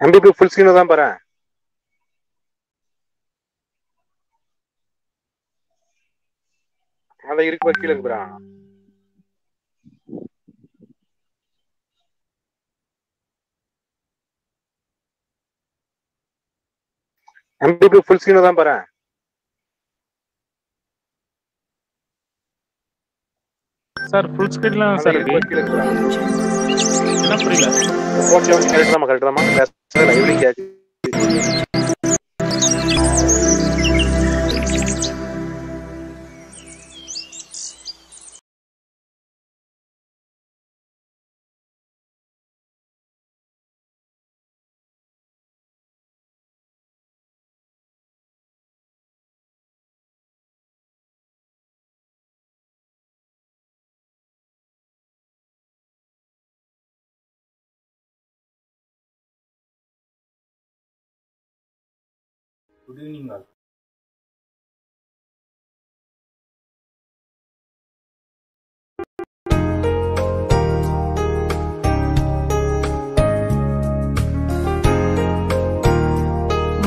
MPP full screen தான் பாரு அதான் இருக்கு கீழே இருக்கு பாரு. எம்பிபி ஃபுல் ஸ்கிரீன் தான் பாரு சார் ஃபுல் ஸ்கிரீன்ல சார் இருக்கு கீழே. என்ன புரியல? ஓகே ஓகே கரெக்ட் தான் கரெக்ட் தான் Tới Bảy, 讲 Good evening all.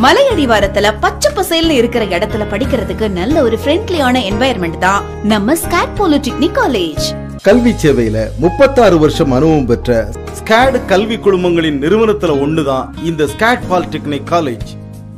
மலையடிவாரத்துல பச்சை பசேல்னு இருக்கிற இடத்துல படிக்கிறதுக்கு நல்ல ஒரு ஃப்ரெண்ட்லியான என்வாயர்மெண்ட் தான் நம்ம ஸ்காட் பாலிடெக்னிக் காலேஜ் கல்வி சேவையில முப்பத்தாறு வருஷம் அனுபவம் பெற்ற ஸ்கேட் கல்வி குழுமங்களின் நிறுவனத்துல ஒண்ணுதான் இந்த ஸ்கேட் பாலிடெக்னிக் காலேஜ்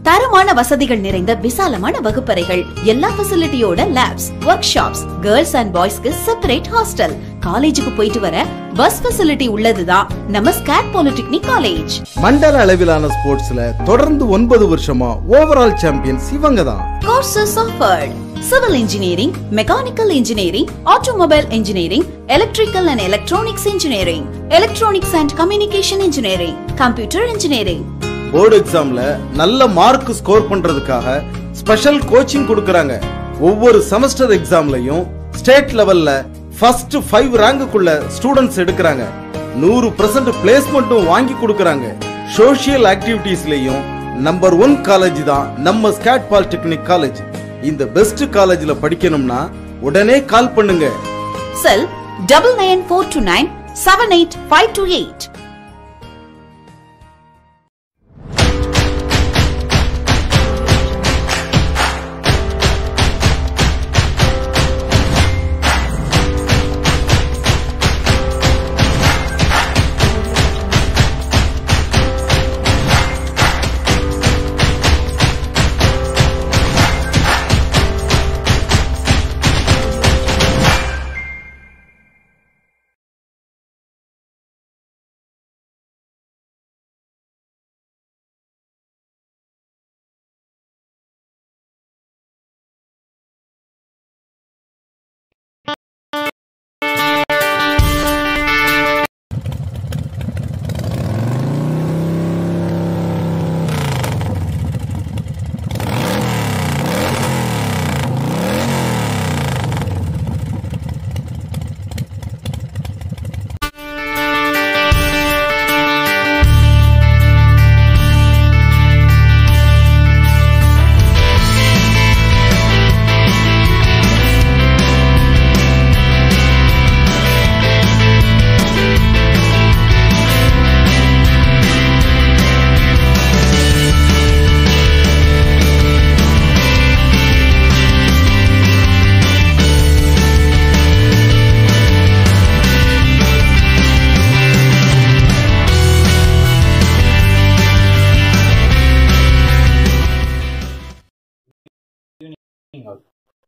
தரமான வசதிகள் நிறைந்த விசாலமான வகுப்பறைகள் எல்லா ஃபெசிலிட்டியோட labs workshops girls and பாய்ஸ்க்கு செப்பரேட் ஹாஸ்டல் காலேஜுக்கு போயிட்டு வர பஸ் ஃபெசிலிட்டி உள்ளதுதான் நம்ம ஸ்காட் பாலிடெக்னிக் காலேஜ் மண்டல அளவிலான ஸ்போர்ட்ஸ்ல தொடர்ந்து ஒன்பது வருஷமா ஓவரால் சாம்பியன்ஸ் இவங்க தான் courses offered civil engineering mechanical engineering automobile engineering electrical and electronics engineering electronics and communication engineering computer engineering board எக்ஸாம்ல நல்ல மார்க் ஸ்கோர் பண்றதுக்காக ஸ்பெஷல் கோச்சிங் கொடுக்கறாங்க. ஒவ்வொரு செமஸ்டர் எக்ஸாம்லயும் ஸ்டேட் லெவல்ல ஃபர்ஸ்ட் ஃபைவ் ரேங்குக்குள்ள ஸ்டூடெண்ட்ஸ் எடுக்கிறாங்க. நூறு பர்சன்ட் பிளேஸ்மெண்ட்டும் வாங்கி கொடுக்கறாங்க. சோசியல் ஆக்டிவிட்டீஸ்லயும் நம்பர் ஒன் காலேஜ் தான் நம்ம ஸ்கேட் பாலிடெக்னிக் காலேஜ் இந்த பெஸ்ட் காலேஜ்ல படிக்கணும்னா உடனே கால் பண்ணுங்க. Cell double nine four two nine seven eight five two eight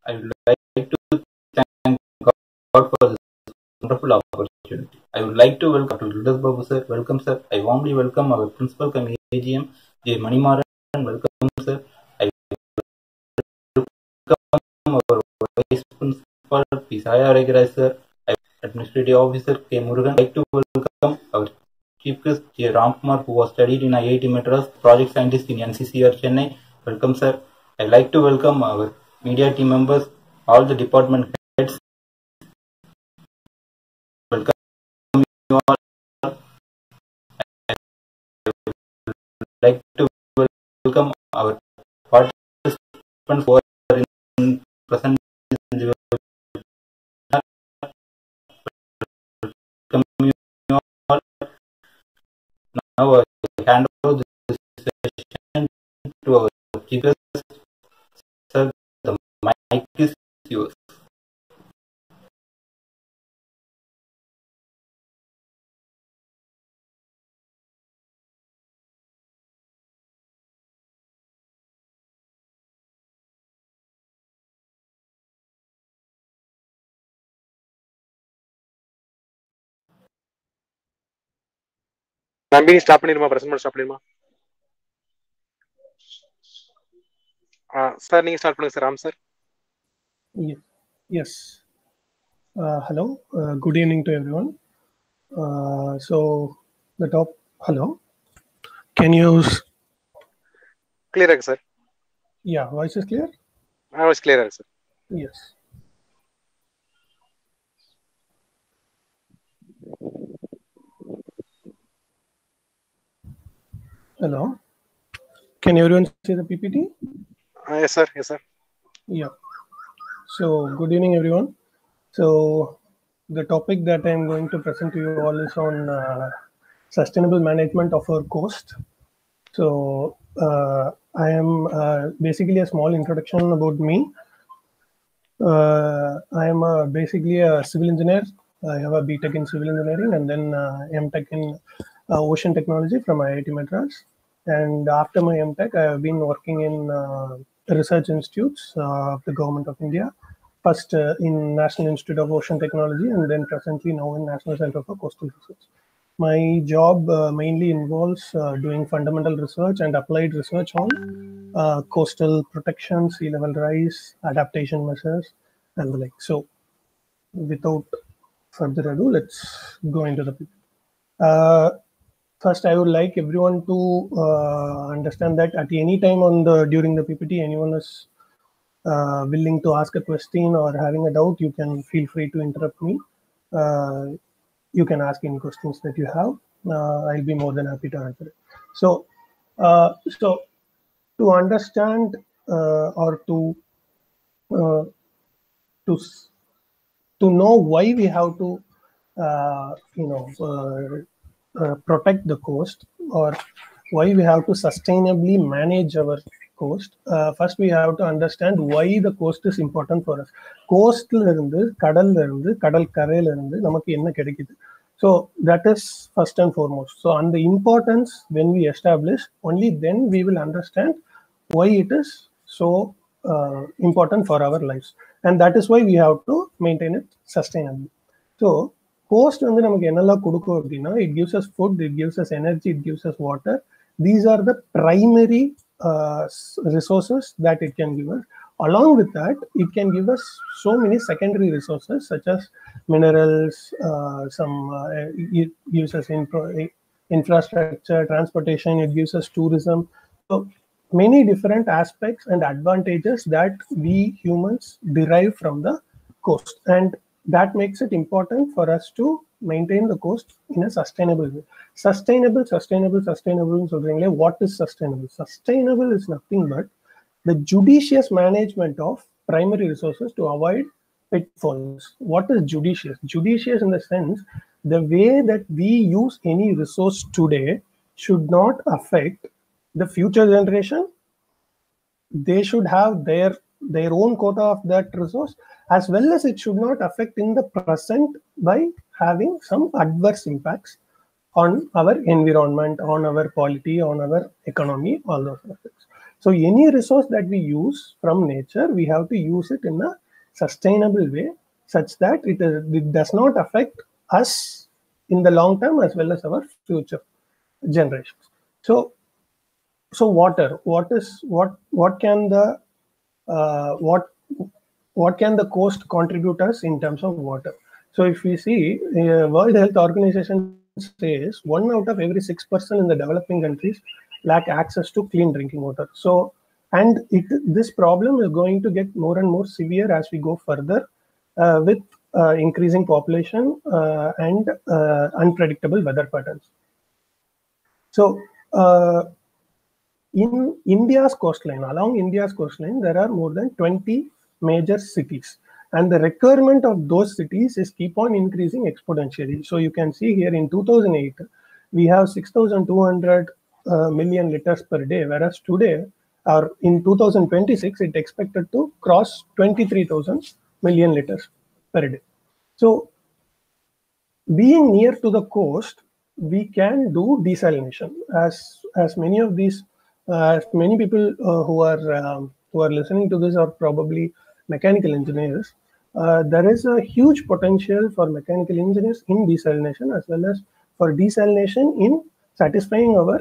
I would like to thank God for this wonderful opportunity. I would like to welcome Dr. Ludas Babu sir. Welcome sir. I warmly welcome our principal committee AGM, J. Manimaran. Welcome sir. I welcome our vice principal P. Saya Regraj sir. I administrative officer K. Murugan. I would like to welcome our chief guest J. Ramkumar who was studied in IIT Madras, project scientist in NCCR Chennai. Welcome sir. I'd like to welcome our media team members, all the department heads. Welcome you all. I'd like to welcome our participants who are in present in the. Welcome you all. Now I hand over the Chief Guest, sir, the mic is yours. நம்பி stop பண்ணிருமா present பண்ண stop பண்ணிருமா sir நீங்க start பண்ணுங்க sir Ram sir Yeah. Yes. Uh, hello. Uh, good evening to everyone. Uh, so the top. Hello. Can you? Clear, sir. Yeah, voice is clear. I was clear, sir. Yes. Hello. Can everyone see the PPT? Uh, yes, sir. Yes, sir. Yeah. So, good evening, everyone. So, the topic that I'm going to present to you all is on uh, sustainable management of our coast. So, uh, I am uh, basically a small introduction about me. Uh, I am uh, basically a civil engineer. I have a BTech in civil engineering and then uh, MTech in ocean technology from IIT Madras. And after my MTech, I have been working in research institutes of the government of India. First uh, in National Institute of Ocean Technology, and then presently now in National Center for Coastal Research. My job uh, mainly involves uh, doing fundamental research and applied research on uh, coastal protection, sea level rise, adaptation measures, and the like. So, without further ado, let's go into the. Uh, first, I would like everyone to uh, understand that at any time on the during the PPT, anyone is uh, willing to ask a question or having a doubt, you can feel free to interrupt me. Uh, you can ask any questions that you have. Uh, I'll be more than happy to answer it. So, uh, so to understand uh, or to uh, to to know why we have to you know protect the coast or why we have to sustainably manage our coast first we have to understand why the coast is important for us கோஸ்ட்ல இருந்து கடல்ல இருந்து கடல் கரையில இருந்து நமக்கு என்ன கிடைக்குது so that is first and foremost so அந்த importance when we establish only then we will understand why it is so important for our life and that is why we have to maintain it sustainable so coast வந்து நமக்கு என்னெல்லாம் கொடுக்கும் அப்படின்னா it gives us food it gives us energy it gives us water these are the primary uh, resources that it can give us. Along with that it can give us so many secondary resources such as minerals uh, some uh, it gives us infra- infrastructure transportation it gives us tourism. So many different aspects and advantages that we humans derive from the coast and that makes it important for us to maintain the coast in a sustainable way sustainable sustainable sustainable னு சொல்றீங்களே what is sustainable sustainable is nothing but the judicious management of primary resources to avoid pitfalls what is judicious judicious in the sense the way that we use any resource today should not affect the future generation they should have their their own quota of that resource as well as it should not affect in the present by having some adverse impacts on our environment on our quality on our economy all those aspects so any resource that we use from nature we have to use it in a sustainable way such that it, is, it does not affect us in the long term as well as our future generations. So so water what is what what can the uh, what what can the coast contribute us in terms of water so if we see uh, world health organization says one out of every six person in the developing countries lack access to clean drinking water so and it this problem is going to get more and more severe as we go further uh, with uh, increasing population uh, and uh, unpredictable weather patterns so uh, in India's coastline, along India's coastline, there are more than 20 major cities. And the requirement of those cities is keep on increasing exponentially. So you can see here in 2008, we have 6,200 uh, million liters per day, whereas today or in 2026, it expected to cross 23,000 million liters per day. So, being near to the coast, we can do desalination. As as many of these, uh, as many people uh, who are um, who are listening to this are probably mechanical engineers. Uh, there is a huge potential for mechanical engineers in desalination as well as for desalination in satisfying our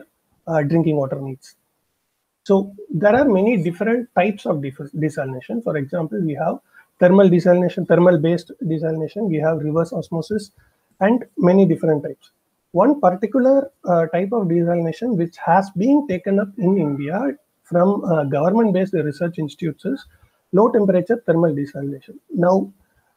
uh, drinking water needs. So there are many different types of desalination. For example, we have thermal desalination, thermal based desalination, we have reverse osmosis, and many different types. One particular uh, type of desalination which has been taken up in India from uh, government based research institutes is low temperature thermal desalination. Now,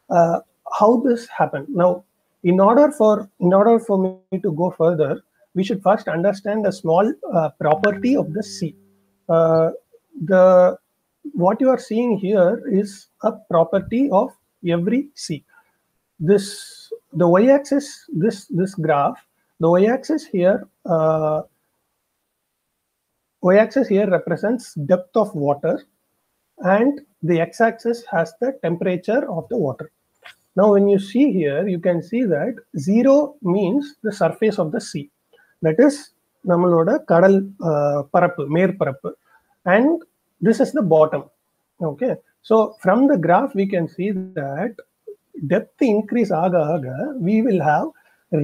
uh, how this happened? Now, in order for in order for me to go further, we should first understand a small uh, property of the sea. Uh, the what you are seeing here is a property of every sea. This the y-axis this this graph the y-axis here uh, y-axis here represents depth of water and the x-axis has the temperature of the water now when you see here you can see that zero means the surface of the sea that is நம்மளோட கடல் பரப்பு மேற்பரப்பு and this is the bottom okay so from the graph we can see that depth increase aga aga we will have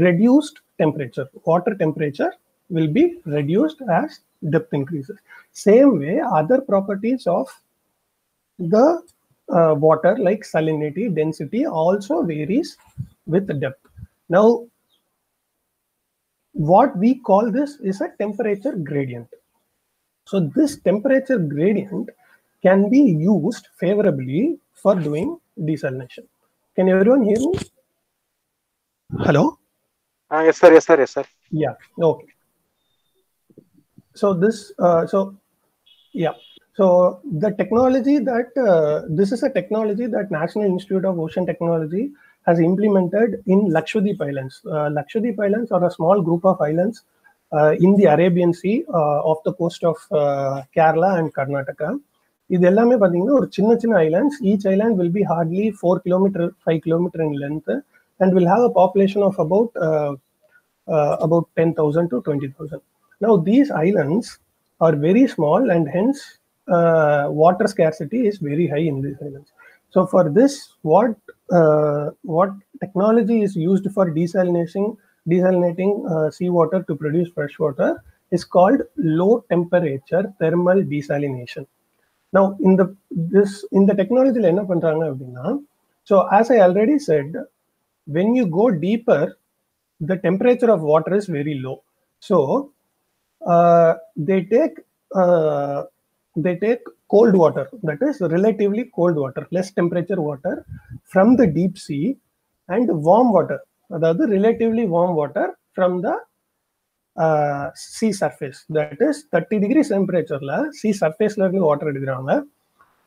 reduced temperature water temperature will be reduced as depth increases same way other properties of the uh, water like salinity density also varies with depth now what we call this is a temperature gradient so this temperature gradient can be used favorably for doing desalination can everyone hear me hello Ah, yes, sir. Yes, sir. Yes, sir. yeah okay so this uh, so yeah so the technology that uh, this is a technology that national institute of ocean technology has implemented in lakshadweep islands uh, lakshadweep islands are a small group of islands uh, in the arabian sea uh, off the coast of uh, kerala and karnataka இது எல்லாமே பார்த்தீங்கன்னா ஒரு சின்ன சின்ன islands each island will be hardly four kilometer five kilometer in length and will have a population of about about 10,000 to 20,000. Now, these islands are very small and hence uh, water scarcity is very high in these islands. So, for this, what uh, what technology is used for desalinating desalinating uh, seawater to produce fresh water is called low temperature thermal desalination. Now, in the this in the technology என்ன பண்றாங்க அப்படின்னா so as I already said, when you go deeper, the temperature of water is very low. So uh, they take uh, they take cold water, that is relatively cold water, less temperature water from the deep sea, and warm water, அதாவது relatively warm water from the uh, sea surface. That is 30 degrees temperature-ல sea surface-ல இருந்து water எடுக்கிறாங்க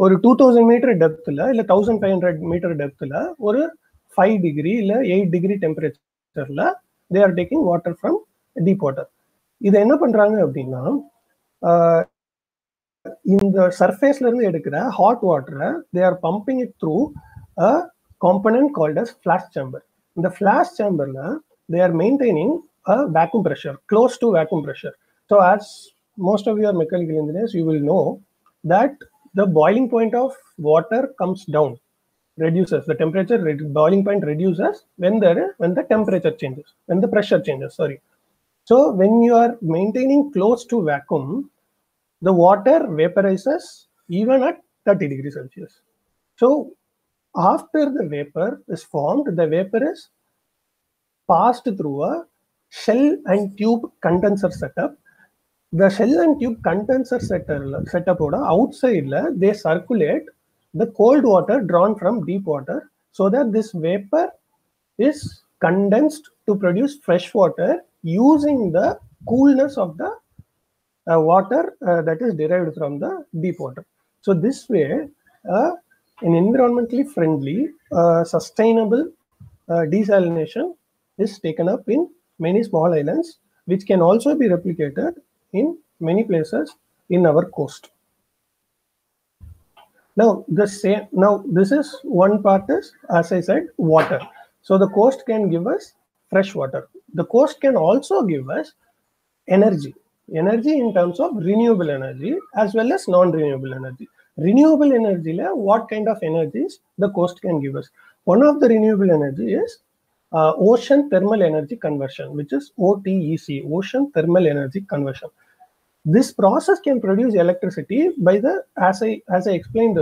ஒரு two thousand metre டெப்த்தில் இல்லை thousand five hundred metre டெப்த்தில் ஒரு five degree இல்லை eight degree டெம்பரேச்சரில் they are taking water from deep water இதை என்ன பண்றாங்க அப்படின்னா ஆஹ், இந்த சர்ஃபேஸ்ல இருந்து எடுக்கிற ஹாட் வாட்டரை they are pumping it through a component called as flash chamber இந்த flash சேம்பர்ல they are maintaining a vacuum pressure close to vacuum pressure so as most of your mechanical engineers you will know that the boiling point of water comes down reduces the temperature re- boiling point reduces when there when the temperature changes when the pressure changes sorry so when you are maintaining close to vacuum the water vaporizes even at 30 degrees celsius. So after the vapor is formed the vapor is passed through a shell and tube condenser setup. The shell and tube condenser setup setup outside they circulate the cold water drawn from deep water so that this vapor is condensed to produce fresh water using the coolness of the water uh, that is derived from the deep water so this way uh, an environmentally friendly uh, sustainable uh, desalination is taken up in many small islands which can also be replicated in many places in our coast Now the same. Now this is one part is as I said water. So the coast can give us fresh water. The coast can also give us energy. Energy in terms of renewable energy as well as non-renewable energy. Renewable energy, what kind of energies the coast can give us? One of the renewable energy is uh, ocean thermal energy conversion, which is OTEC, ocean thermal energy conversion. This process can produce electricity by the, as I as I explained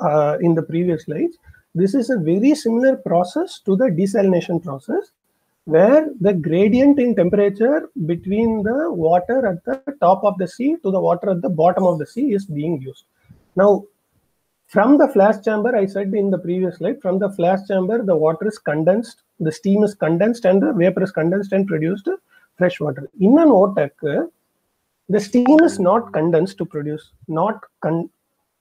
uh, in the previous slides. This is a very similar process to the desalination process, where the gradient in temperature between the water at the top of the sea to the water at the bottom of the sea is being used. Now, from the flash chamber, I said in the previous slide, from the flash chamber, the water is condensed, the steam is condensed, and the vapor is condensed and produced fresh water. In an OTEC, the steam is not condensed to produce, not con-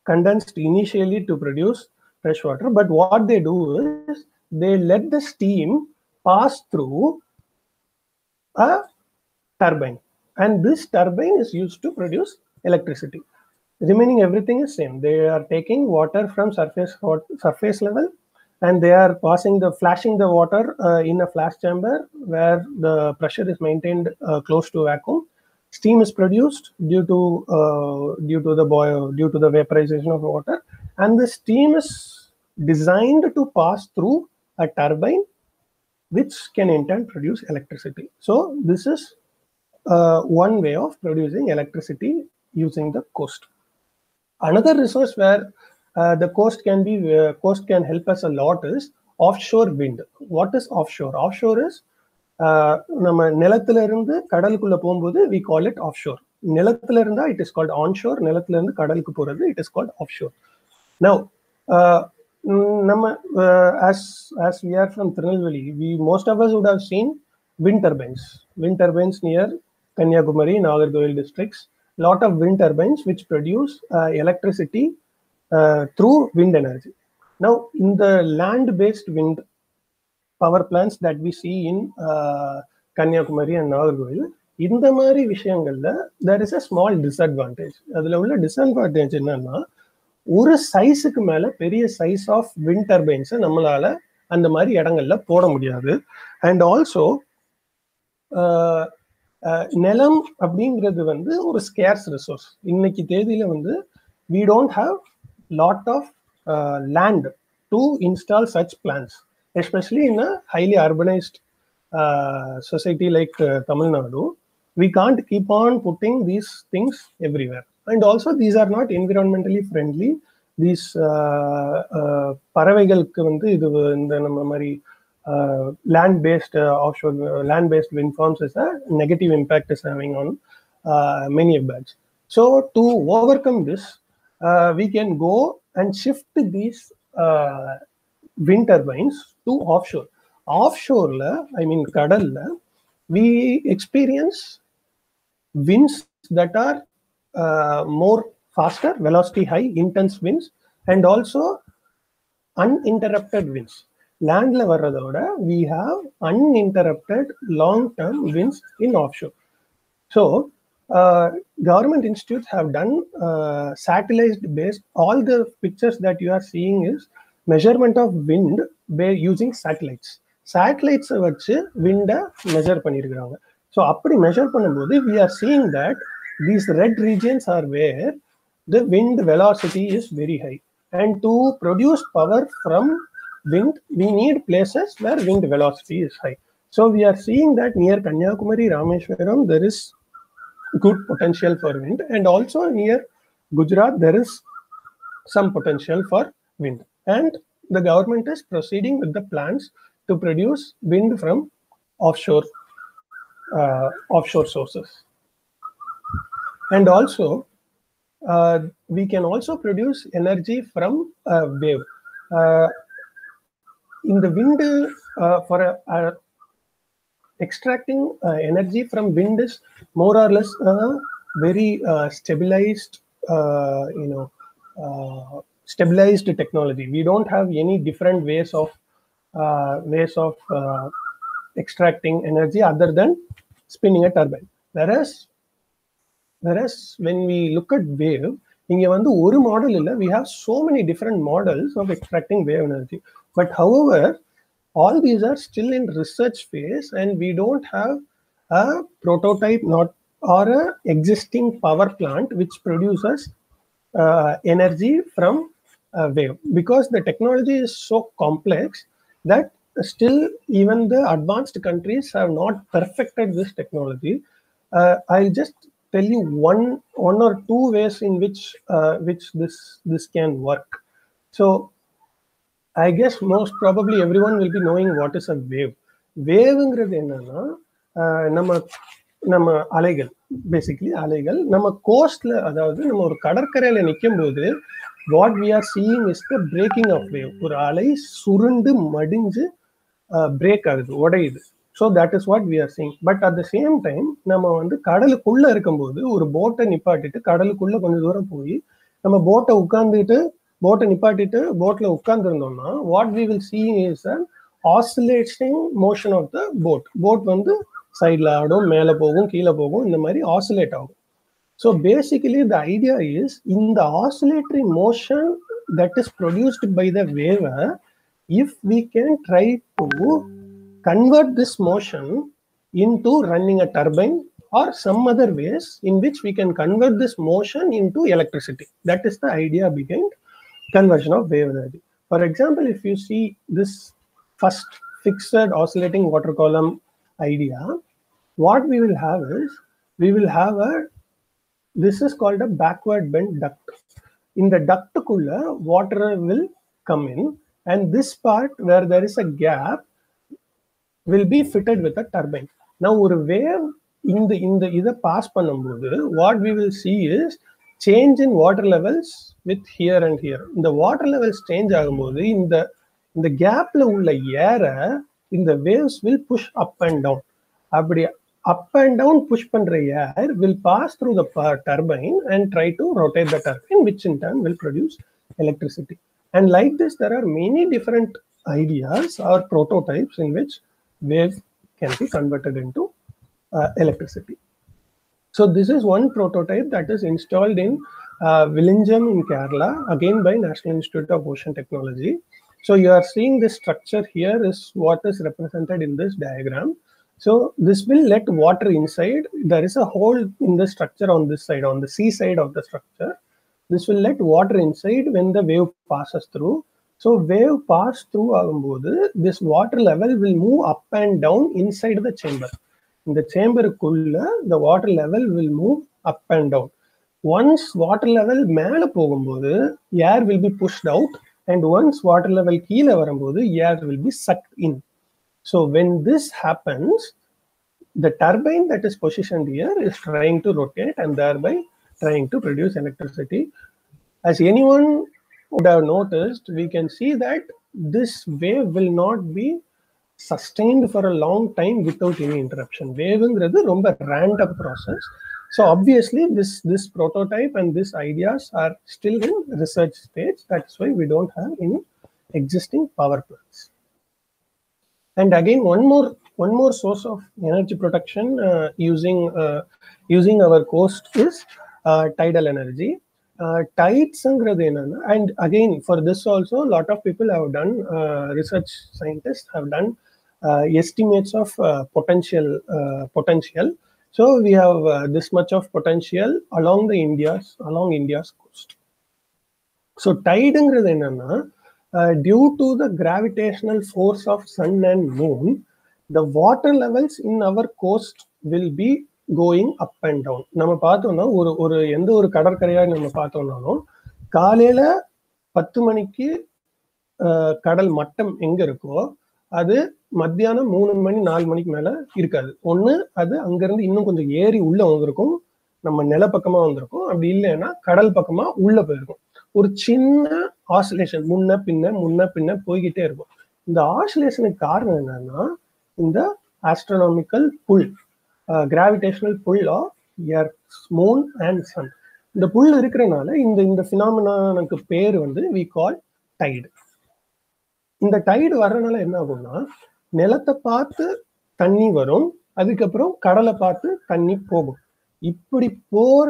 condensed initially to produce fresh water, but what they do is they let the steam pass through a turbine, and this turbine is used to produce electricity. Remaining everything is same. They are taking water from surface surface level and they are passing the flashing the water uh, in a flash chamber where the pressure is maintained uh, close to vacuum. Steam is produced due to uh, due to the boil due to the vaporization of water. And the steam is designed to pass through a turbine which can in turn produce electricity so this is uh, one way of producing electricity using the coast another resource where uh, the coast can be uh, coast can help us a lot is offshore wind what is offshore offshore is uh, நம்ம நிலத்துல இருந்து கடலுக்குள்ள போகும்போது we call it offshore நிலத்துல இருந்தா it is called onshore நிலத்துல இருந்து கடலுக்கு போறது it is called offshore now நம்ம as as we are from Tirunelveli we most of us would have seen wind turbines wind turbines near kanyakumari nagarkoil districts lot of wind turbines which produce uh, electricity uh, through wind energy. Now, in the land-based wind power plants that we see in uh, Kanyakumari and Nagarkoil, இந்த மாதிரி விஷயங்கள்ல there is a small disadvantage அதுல உள்ள disadvantage என்னன்னா ஒரு சைஸுக்கு மேல பெரிய சைஸ் ஆஃப் விண்ட் டர்பைன்ஸை நம்மளால அந்த மாதிரி இடங்கள்ல போட முடியாது. அண்ட் ஆல்சோ நிலம் அப்படிங்கிறது வந்து ஒரு ஸ்கேர்ஸ் ரிசோர்ஸ் இன்னைக்கு தேதியில வந்து we don't have lot of land to install such plans especially in a highly urbanised society like Tamil Nadu. We can't keep on putting these things everywhere and also these are not environmentally friendly these uh, uh, பறவைகளுக்கு வந்து இது இந்த நம்ம மாதிரி land based uh, offshore uh, land based wind farms is a negative impact is having on uh, many birds so to overcome this uh, we can go and shift these uh, wind turbines to offshore offshore la, i mean கடல்ல we experience winds that are uh, more faster velocity high intense winds and also uninterrupted winds லேண்ட்ல வர்றதோட we have uninterrupted long term winds in offshore so government institutes have done uh, satellite based all the pictures that you are seeing is measurement of wind by using satellites satellites வச்சு விண்டை measure பண்ணியிருக்கிறாங்க so அப்படி measure பண்ணும்போது we are seeing that these red regions are where the wind velocity is very high. And to produce power from wind we need places where wind velocity is high. So we are seeing that near kanyakumari rameshwaram there is good potential for wind. And also near gujarat there is some potential for wind. And the government is proceeding with the plans to produce wind from offshore uh, offshore sources. And also, uh, we can also produce energy from uh, wave. Uh, in the wind uh, for a, a extracting uh, energy from wind is more or less a very uh, stabilized you know stabilized technology we don't have any different ways of ways of extracting energy other than spinning a turbine whereas whereas when we look at wave இங்க வந்து ஒரு model இல்ல we have so many different models of extracting wave energy but however all these are still in research phase and we don't have a prototype not or a existing power plant which produces uh, energy from uh, wave because the technology is so complex that still even the advanced countries have not perfected this technology uh, i'll just tell you one one or two ways in which uh, which this this can work. So i guess most probably everyone will be knowing what is a wave. வேவ்ங்கிறது என்னன்னா uh, நம்ம நம்ம அலைகள் basically அலைகள். நம்ம கோஸ்ட்ல அதாவது நம்ம ஒரு கடற்கரையில நிற்கும் போது what we are seeing is the breaking of wave ஒரு அலை சுருண்டு மடிஞ்சு uh, பிரேக் ஆகுது உடையுது. So that is what we are seeing but at the same time நம்ம வந்து கடலுக்குள்ளே இருக்கும்போது ஒரு போட்டை நிப்பாட்டிட்டு கடலுக்குள்ளே கொஞ்சம் தூரம் போய் நம்ம போட்டை உட்காந்துட்டு போட்டை நிப்பாட்டிட்டு போட்டில் உட்காந்துருந்தோம்னா what we will see is a oscillating motion of the boat boat வந்து சைடில் ஆடும் மேலே போகும் கீழே போகும் இந்த மாதிரி ஆசிலேட் ஆகும். So basically the idea is இந்த oscillatory motion that is produced by the வேவை if we can try to convert this motion into running a turbine or some other ways in which we can convert this motion into electricity. That is the idea behind conversion of wave energy. For example, if you see this first fixed oscillating water column idea, what we will have is we will have a this is called a backward bend duct. In the duct cooler, water will come in, and this part where there is a gap will be fitted with a turbine. Now, ஒரு wave இந்த இந்த இதை pass பண்ணும்போது what we will see is change in water levels with here and here இந்த water levels change ஆகும்போது இந்த இந்த கேப்ல உள்ள ஏரை இந்த waves will push up and down அப்படி அப் அண்ட் டவுன் புஷ் பண்ற air will pass through the turbine and try to rotate the turbine which in turn will produce electricity and like this there are many different ideas are prototypes in which wave can be converted into uh, electricity. So this is one prototype that is installed in uh, in Kerala, again by National Institute of Ocean Technology. So you are seeing this structure here is what is represented in this diagram. So this will let water inside. There is a hole in the structure on this side, on the sea side of the structure. This will let water inside when the wave passes through. So wave pass through ஆகும்போது this water level will move up and down inside the chamber. இந்த சேம்பருக்குள்ள the water level will move up and down. Once water level மேல போகும்போது air will be pushed out and once water level கீழே வரும்போது air will be sucked in. So when this happens, the turbine that is positioned here is trying to rotate and thereby trying to produce electricity. As anyone would have noticed, we can see that this wave will not be sustained for a long time without any interruption. வேவ்ங்கிறது ரொம்ப random process. So obviously this this prototype and these ideas are still in research stage. That's why we don't have any existing power plants. And again, one more one more source of energy production uh, using uh, using our coast is uh, tidal energy. uh, tight And again, for this also, a lot of people have done, uh, research scientists have done uh, estimates of uh, potential potential. So we have this much of potential along the India's along India's coast. So tide uh, due to the gravitational force of sun and moon, the water levels in our coast will be going up and down நம்ம பார்த்தோம்னா ஒரு ஒரு எந்த ஒரு கடற்கரையா நம்ம பார்த்தோம்னாலும் காலையில பத்து மணிக்கு கடல் மட்டம் எங்க இருக்கோ அது மத்தியானம் மூணு மணி நாலு மணிக்கு மேல இருக்காது. ஒண்ணு அது அங்கிருந்து இன்னும் கொஞ்சம் ஏறி உள்ள வந்திருக்கும். நம்ம நிலப்பக்கமா வந்திருக்கும். அப்படி இல்லைன்னா கடல் பக்கமா உள்ள போயிருக்கும். ஒரு சின்ன ஆசிலேஷன் முன்ன பின்ன முன்ன பின்ன போய்கிட்டே இருக்கும். இந்த ஆசிலேஷனுக்கு காரணம் என்னன்னா இந்த astronomical pull gravitational pull of earth moon and sun இந்த புல் இருக்கிறனால இந்த இந்த ஃபினாமினானுக்கு பேர் வந்து வி கால் டைடு இந்த டைடு வர்றதுனால என்ன ஆகும்னா நிலத்தை பார்த்து தண்ணி வரும் அதுக்கப்புறம் கடலை பார்த்து தண்ணி போகும். இப்படி போற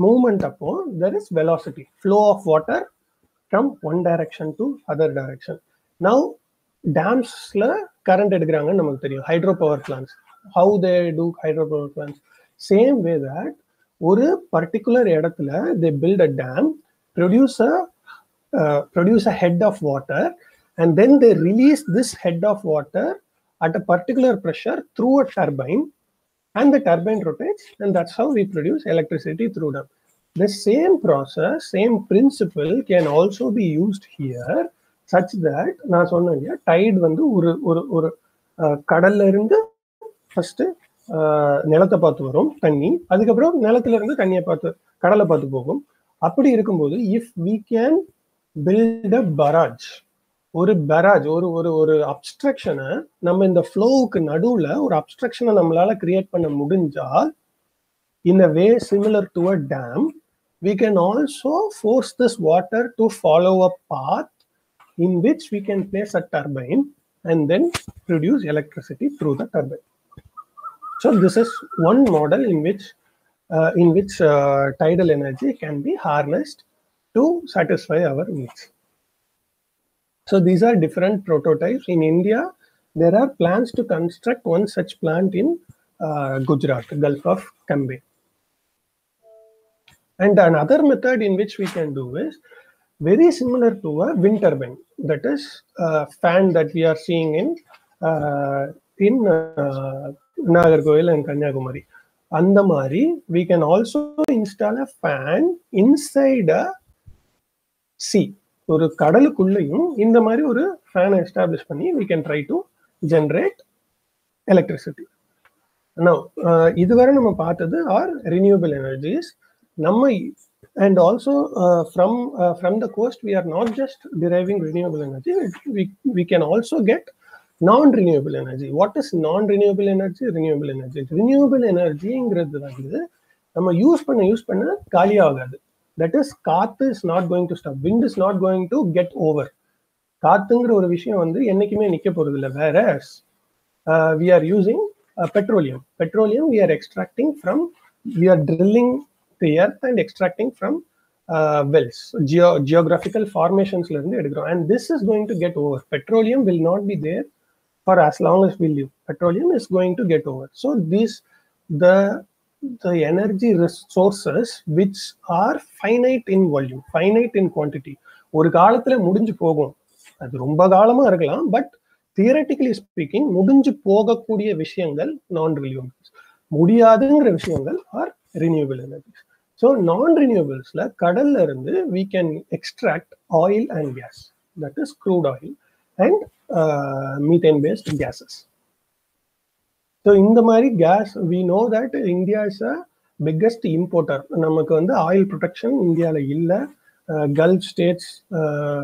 மூமெண்ட் அப்போ there is velocity flow of water from one direction to other direction now டேம்ஸ்ல current எடுக்கிறாங்கன்னு நமக்கு தெரியும் hydro power plans how they do hydro power plants same way that ஒரு பர்டிகுலர் இடத்துல they built a dam produce a produce a head of water and then they release this head of water at a particular pressure through a turbine and the turbine rotates and that's how we produce electricity through them the same process same principle can also be used here such that நான் சொன்னேன் இல்லையா tight வந்து ஒரு ஒரு ஒரு அஹ், கடல்ல இருந்து first நிலத்தை பார்த்து வரும் தண்ணி அதுக்கப்புறம் நிலத்துல இருந்து தண்ணியை பார்த்து கடலை பார்த்து போகும் அப்படி இருக்கும்போது if we can build a barrage ஒரு பராஜ் ஒரு ஒரு ஒரு அப்ஸ்ட்ரக்ஷனை நம்ம இந்த ஃப்ளோவுக்கு நடுவுல ஒரு அப்ஸ்ட்ரக்ஷனை நம்மளால கிரியேட் பண்ண முடிஞ்சால் in a way similar to a dam we can also force this water to follow a path in which we can place a turbine and then produce electricity through the turbine. So this is one model in which uh, in which uh, tidal energy can be harnessed to satisfy our needs. So these are different prototypes. In India, there are plans to construct one such plant in uh, Gujarat, Gulf of Cambay. And another method in which we can do is very similar to a wind turbine. That is a fan that we are seeing in uh, in Nagercoil and Kanyakumari அந்த மாதிரி we can also install a fan inside a sea ஒரு கடலுக்குள்ளேயும் இந்த மாதிரி ஒரு fan establish பண்ணி we can try to generate electricity இதுவரை நம்ம பார்த்தது ஆர் ரினியூபிள் எனர்ஜிஸ் நம்ம and also from from the coast we are not just driving renewable energy we can also get non-renewable energy what is non-renewable energy renewable energy renewable எனர்ஜிங்கிறது வந்து நம்ம use பண்ண use பண்ண காலியாகாது that is காத்து is not going to stop wind is not going to get over காத்துங்கிற ஒரு விஷயம் வந்து என்னைக்குமே நிக்க போகிறது இல்லை வேற we are using petroleum petroleum we are extracting from we are drilling the earth and extracting from wells geo geographical ஃபார்மேஷன்ஸ்ல இருந்து எடுக்கிறோம். And this is going to get over petroleum will not be there for as long as we live. Petroleum is going to get over. So these the the energy resources which are finite in volume, finite in quantity. ஒரு காலத்துல முடிஞ்சு போகும் அது ரொம்ப காலமா இருக்கலாம் but theoretically speaking முடிஞ்சு போகக்கூடிய விஷயங்கள் நான் ரினியூபிள்ஸ் முடியாதுங்கிற விஷயங்கள் ஆர் ரினியூபிள் எனர்ஜிஸ் ஸோ நான் ரினியூபிள்ஸ்ல கடல்ல இருந்து we can extract oil and gas that is crude oil and methane based gases so இந்த மாதிரி gas we know that India is a biggest importer நமக்கு வந்து ஆயில் ப்ரொடெக்ஷன் இந்தியாவில் இல்லை. Gulf states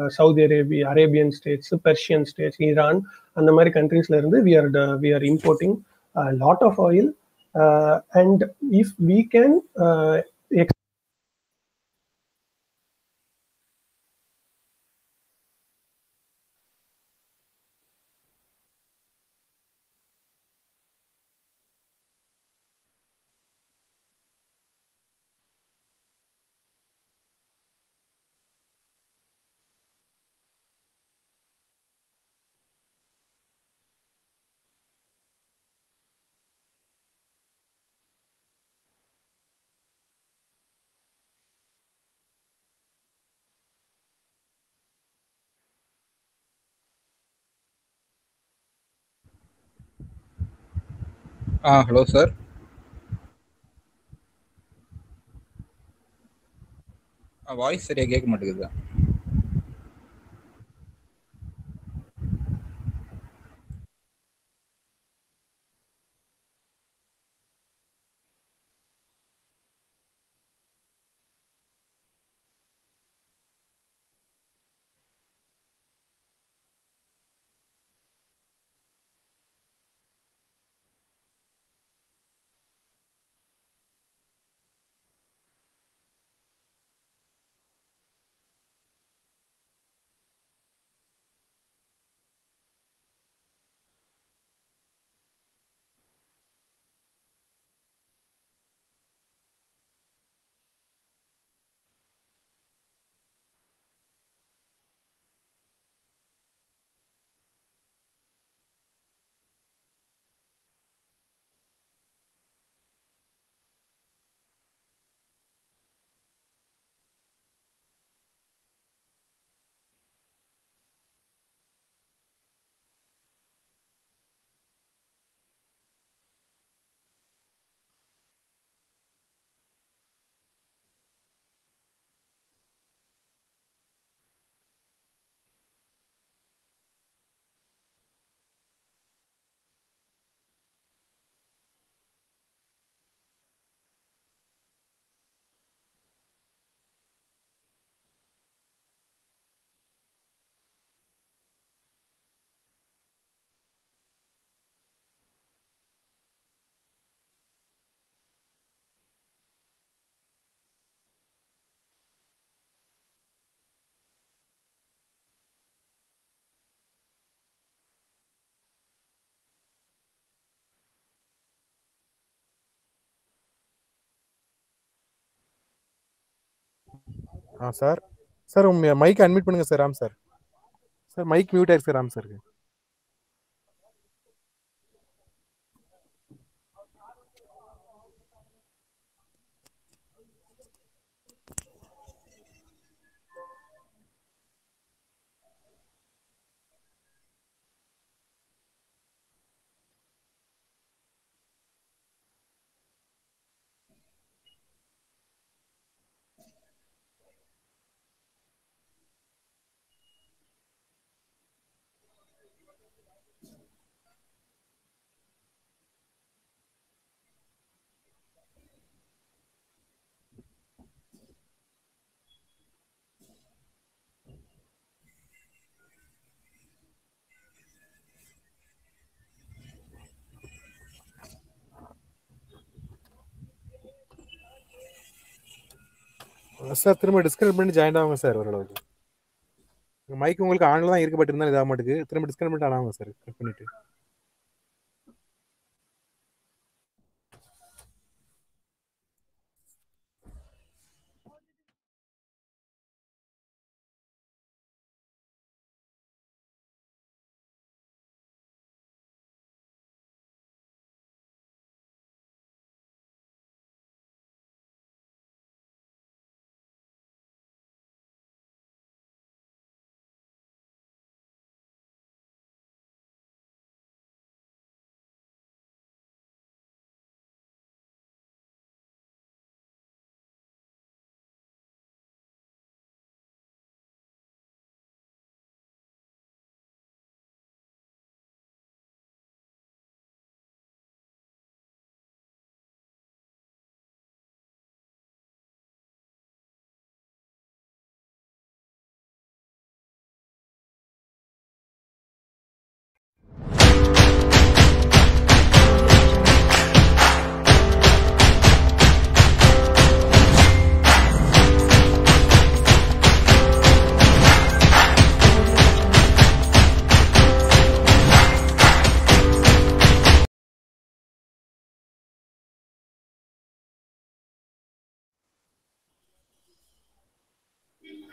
Saudi Arabia Arabian states Persian states Iran அந்த மாதிரி கண்ட்ரீஸ்ல இருந்து we are we are importing lot of oil and if we can uh hello sir voice சரியா கேட்க மாட்டேங்குது. ஆ சார் சார் உங்க மைக் அன்மியூட் பண்ணுங்க sir Ram sir sir mic mute ஆயிருக்கு சார் ராம் சார் சார் திரும்ப டிஸ்கனெக்ட் பண்ணி ஜாயின் ஆகுங்க சார் ஓரளவுக்கு. மைக் உங்களுக்கு ஆன்ல தான் இருக்கு பட் இருந்தாலும் இதாக மாட்டுக்கு திரும்ப டிஸ்கனெக்ட் பண்ணிட்டு ஆனாங்க சார் கட் பண்ணிட்டு.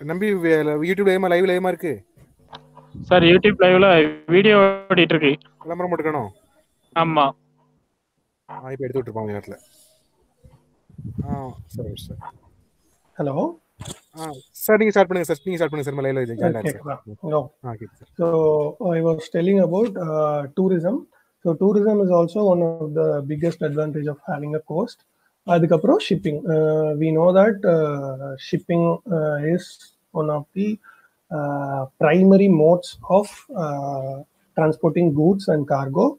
நம்பி யூடியூப் லைவ் லைவ் லைவா இருக்கு? சார் யூடியூப் லைவ்ல வீடியோ ஓடிட்டு இருக்கு விளம்பரம் போட்டுக்கணும் ஆமா. ஆ இப்போ எடுத்து விட்டுருப்பாங்க நேரத்தில். ஆ சரி சார். ஆ சார் நீங்கள் ஸ்டார்ட் பண்ணுங்க சார். நீங்கள் ஸ்டார்ட் பண்ணுங்க சார். லைவ்ல ஜாயின் Okay, ஆகிடுச்சு sir. No. Ah okay sir. So I was telling about uh, tourism. So tourism is also one of the biggest advantage of having a coast. அதுக்கப்புறம் shipping we know that shipping is one of the primary modes of uh, transporting goods and cargo.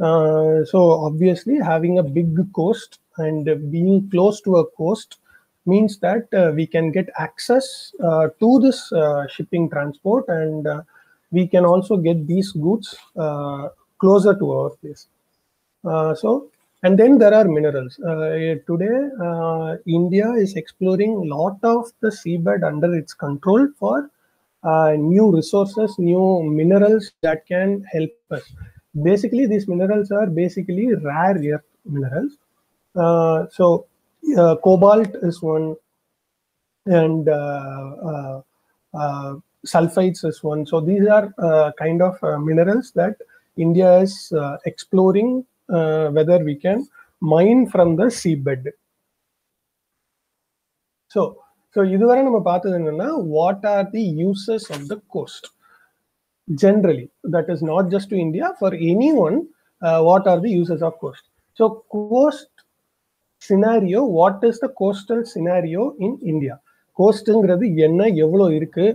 Uh, so obviously having a big coast and being close to a coast means that uh, we can get access uh, to this uh, shipping transport and uh, we can also get these goods uh, closer to our place. Uh, so, and then there are minerals. Uh, today, uh, India is exploring a lot of the seabed under its control for uh, new resources, new minerals that can help us. Basically, these minerals are basically rare earth minerals. Uh, so, uh, cobalt is one, and uh, sulfides is one. So, these are kind of minerals that India is exploring uh, whether we can mine from the seabed. So, so இதுவரை நம்ம பார்த்தது என்னன்னா what are the uses of the coast generally that is not just to india for anyone uh, what are the uses of coast so coast scenario what is the coastal scenario in india கோஸ்ட்ங்கிறது என்ன எவ்வளோ இருக்கு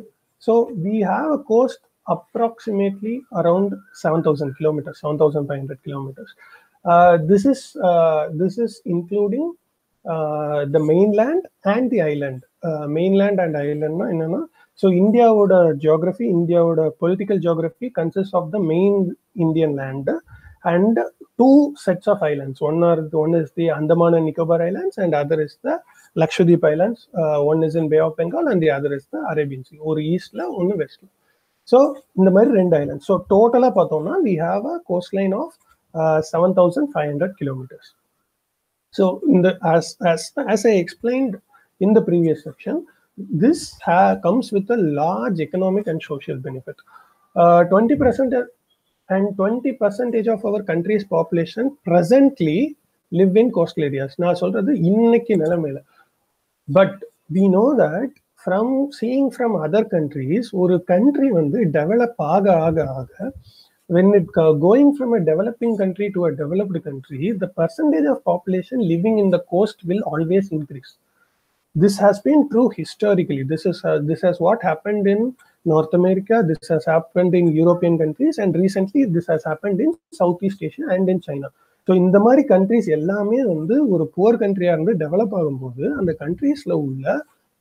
so we have a coast approximately around seven thousand kilometres seven thousand five hundred kilometres This is this is including the mainland and the island mainland and ஐலாண்ட்னா என்னன்னா so இந்தியாவோட geography இந்தியாவோட political geography consist of the main Indian land and two sets of islands. One are one is the Andaman and Nicobar Islands, and other is the Lakshadweep Islands. Uh, one is in Bay of Bengal, and the other is the Arabian Sea. ஒரு ஈஸ்ட்ல ஒன்று வெஸ்ட்ல so இந்த மாதிரி ரெண்டு island so டோட்டலாக பார்த்தோம்னா we have a coastline of Seven thousand five hundred kilometres so இந்த as as as I explained in the previous section, this ha- comes with a large economic and social benefit. Uh, 20% and 20 percentage of our country's population presently live in coastal areas. நான் சொல்றது இன்னைக்கு நிலைமையில but we know that from seeing from other countries ஒரு country வந்து develop ஆக ஆக ஆக when it uh, going from a developing country to a developed country the percentage of population living in the coast will always increase this has been true historically this is uh, this has what happened in north america this has happened in european countries and recently this has happened in southeast asia and in china so இந்த மாதிரி countries எல்லாமே வந்து ஒரு poor கண்ட்ரியா இருந்து develop ஆகும்போது அந்த கண்ட்ரீஸ்ல உள்ள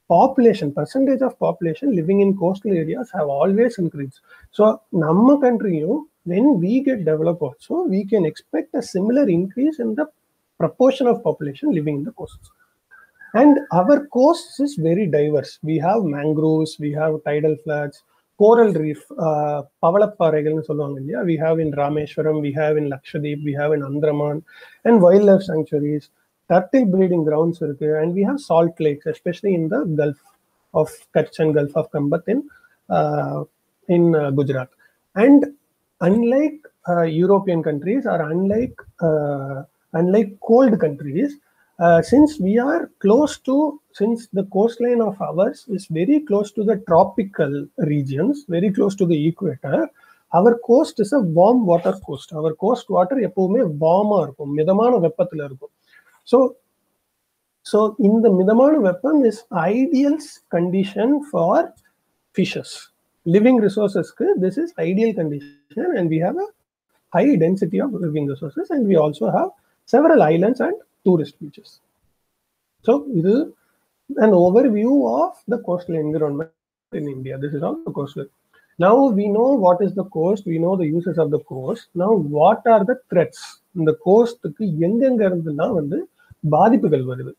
population percentage of population living in coastal areas have always increase so நம்ம கண்ட்ரியும் when we get developed also we can expect a similar increase in the proportion of population living in the coasts and our coasts is very diverse we have mangroves we have tidal flats coral reef uh, பவளப்பாறைகள்னு சொல்லுவாங்க இல்லையா we have in Rameswaram we have in Lakshadweep we have in Andaman and wildlife sanctuaries turtle breeding grounds இருக்கு and we have salt lakes especially in the gulf of Kutch and gulf of Kambat in uh, in uh, Gujarat and unlike uh, European countries or unlike uh, unlike cold countries, uh, since we are close to since the coastline of ours is very close to the tropical regions, very close to the equator, our coast is a warm water coast. Our coast water எப்பவுமே வார்மா இருக்கும் மிதமான வெப்பத்துல இருக்கும் so so இந்த மிதமான வெப்பம் is ideals condition for fishes living resources this is ideal condition and we have a high density of living resources and we also have several islands and tourist beaches so this is an overview of the coastal environment in india this is how the coastal now we know what is the coast we know the uses of the coast now what are the threats இந்த கோஸ்ட்டுக்கு எங்கெங்க இருந்துலாம் வந்து பாதிப்புகள் வருது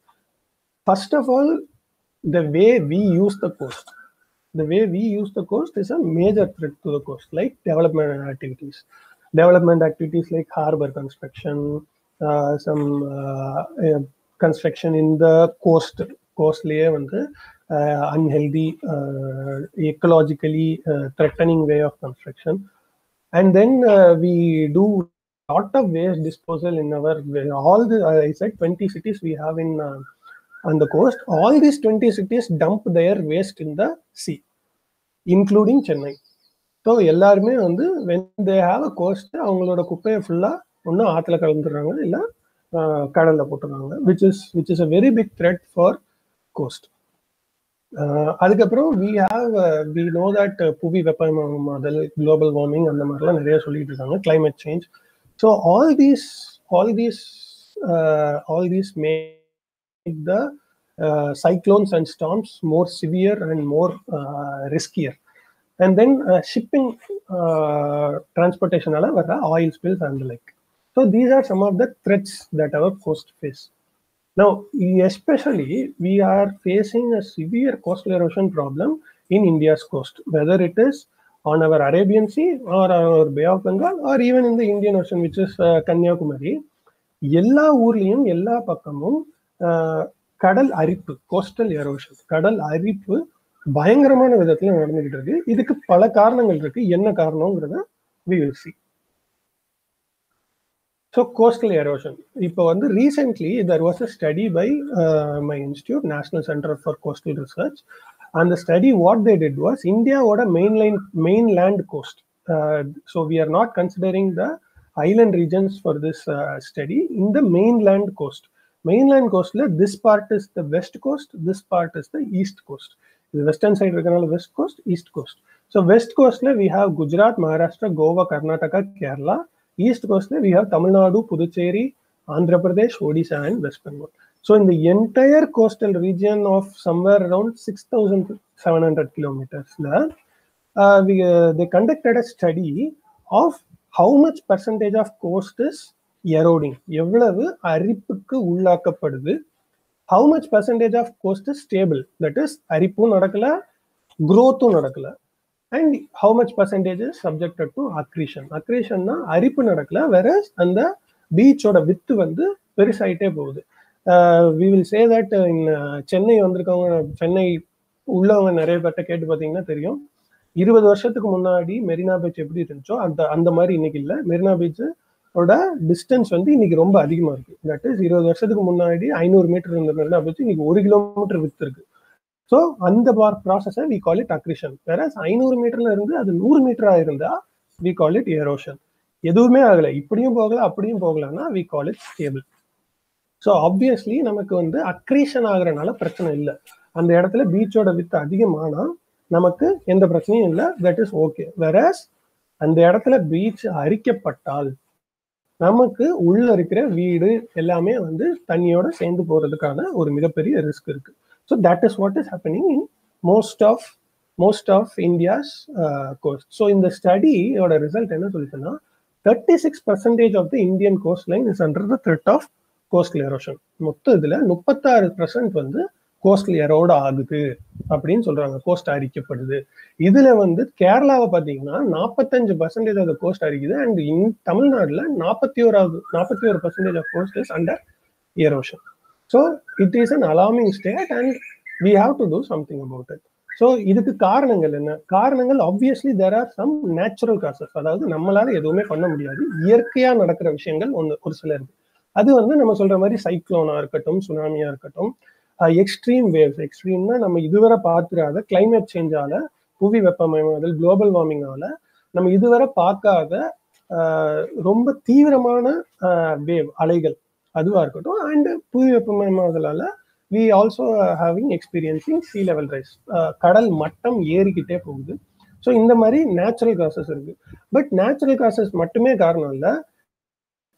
first of all the way we use the coast the way we use the coast is a major threat to the coast, like development activities. Development activities like harbor construction, uh, some uh, uh, construction in the coast, coastலயே வந்து uh, unhealthy, uh, ecologically uh, threatening way of construction. And then uh, we do lot of waste disposal in our all the I said 20 அந்த coast all in uh, on the coast. All these 20 cities dump their waste in the sea, including Chennai. So எல்லாருமே வந்து when they have a coast அவங்களோட குப்பையை ஃபுல்லாக ஒன்றும் ஆற்றுல கலந்துடுறாங்க இல்லை கடலில் போட்டுறாங்க which is which is a very big threat for coast அதுக்கப்புறம் we have we know that புவி வெப்பமாதல் குளோபல் வார்மிங் அந்த மாதிரிலாம் நிறைய சொல்லிட்டு இருக்காங்க climate change so all these all these all these may Make the cyclones and storms more severe and more uh, riskier. And then uh, shipping uh, transportation whether oil spills and the like. So these are some of the threats that our coast face. Now, especially we are facing a severe coastal erosion problem in India's coast, whether it is on our Arabian Sea or our Bay of Bengal or even in the Indian Ocean, which is uh, Kanyakumari. எல்லா ஊர்லயும் எல்லா பக்கமும் கடல் அரிப்பு coastal erosion கடல் அரிப்பு பயங்கரமான விதத்துல நடந்துகிட்டு இருக்கு. இதுக்கு பல காரணங்கள் இருக்கு. என்ன காரணங்கிறத we will see so coastal erosion இப்போ வந்து recently there was a study by my institute national centre for coastal research அந்த study what they did was இந்தியாவோட main line mainland coast so we are not considering the island regions for this study in the mainland coast mainland கோஸ்ட்ல this part is the west coast this part is the east coast இது western side இருக்கனால west coast east coast so west கோஸ்ட்ல we have Gujarat Maharashtra Goa Karnataka Kerala east கோஸ்ட்ல we have Tamil Nadu Puducherry Andhra Pradesh Odisha and West Bengal so இந்த entire coastal region of somewhere around six thousand seven hundred கிலோமீட்டர்ஸ்ல they conducted a study of how much percentage of coast is eroding எவ்வளவு அரிப்புக்கு உள்ளாக்கப்படுது? How much percentage of coast is stable that is அரிப்பும் நடக்கல குரோத்தும் நடக்கல. And how much percentage is subjected to accretion அக்ரீஷன்னா அரிப்பு நடக்கல வேற அந்த பீச்சோட வித்து வந்து பெருசாயிட்டே போகுது. We will say that in Chennai வந்திருக்கவங்க Chennai உள்ளவங்க நிறைய பேர்ட்ட கேட்டு பார்த்தீங்கன்னா தெரியும். இருபது வருஷத்துக்கு முன்னாடி மெரினா பீச் எப்படி இருந்துச்சோ அந்த அந்த மாதிரி இன்னைக்கு இல்லை. மெரினா பீச் ஓட டிஸ்டன்ஸ் வந்து இன்னைக்கு ரொம்ப அதிகமா இருக்கு. தட் இஸ் இருபது வருஷத்துக்கு முன்னாடி ஐநூறு மீட்டர் இருந்த மெரினா இன்னைக்கு ஒரு கிலோமீட்டர் வித்து இருக்கு. ஸோ அந்த பார் ப்ராசஸை வி கால் இட் அக்ரிஷன் வேற ஐநூறு மீட்டர்ல இருந்து அது நூறு மீட்டரா இருந்தா வி கால் இட் ஏரோஷன் எதுவுமே ஆகல. இப்படியும் போகல அப்படியும் போகலன்னா we call it stable so obviously நமக்கு வந்து அக்ரீஷன் ஆகுறனால பிரச்சனை இல்லை. அந்த இடத்துல பீச்சோட வித்து அதிகமானா நமக்கு எந்த பிரச்சனையும் இல்லை. தட் இஸ் ஓகே வேற அந்த இடத்துல பீச் அரிக்கப்பட்டால் நமக்கு உள்ள இருக்கிற வீடு எல்லாமே வந்து தண்ணியோட சேர்ந்து போறதுக்கான ஒரு மிகப்பெரிய ரிஸ்க் இருக்கு. So that is what is happening in most of most of India's coast so இந்த ஸ்டடியோட ரிசல்ட் என்ன சொல்லிச்சுன்னா thirty six percentage of the Indian coastline is under the threat of coastal erosion மொத்த இதில் முப்பத்தாறு பர்சன்ட் வந்து coastal எரோட ஆகுது. அப்படின்னு சொல்றாங்க. கோஸ்ட் அரிக்கப்படுது. இதுல வந்து கேரளாவை பாத்தீங்கன்னா நாற்பத்தஞ்சு பர்சன்டேஜ் ஆஃப் கோஸ்ட் அரிக்குது. அண்ட் இன் தமிழ்நாடுல நாற்பத்தி ஓராவது நாற்பத்தி ஒரு percentage of coast is under erosion so it is an alarming state and we have to do something about it so இதுக்கு காரணங்கள் என்ன? காரணங்கள் obviously there are some natural causes அதாவது நம்மளால எதுவுமே பண்ண முடியாது. இயற்கையா நடக்கிற விஷயங்கள் ஒன்று ஒரு சில இருக்கு அது வந்து நம்ம சொல்ற மாதிரி சைக்ளோனா இருக்கட்டும் சுனாமியா இருக்கட்டும் எக்ஸ்ட்ரீம் வேவ்ஸ் எக்ஸ்ட்ரீம்னா நம்ம இதுவரை பார்த்துடாத கிளைமேட் சேஞ்சால புவி வெப்பமயமாதல் குளோபல் வார்மிங்கால நம்ம இதுவரை பார்க்காத ரொம்ப தீவிரமான வேவ் அலைகள். அதுவாக இருக்கட்டும். அண்ட் புவி வெப்பமயமாதலால் we also having experiencing sea level rise கடல் மட்டம் ஏறிக்கிட்டே போகுது. ஸோ இந்த மாதிரி நேச்சுரல் காசஸ் இருக்கு. பட் நேச்சுரல் காசஸ் மட்டுமே காரணம் இல்லை.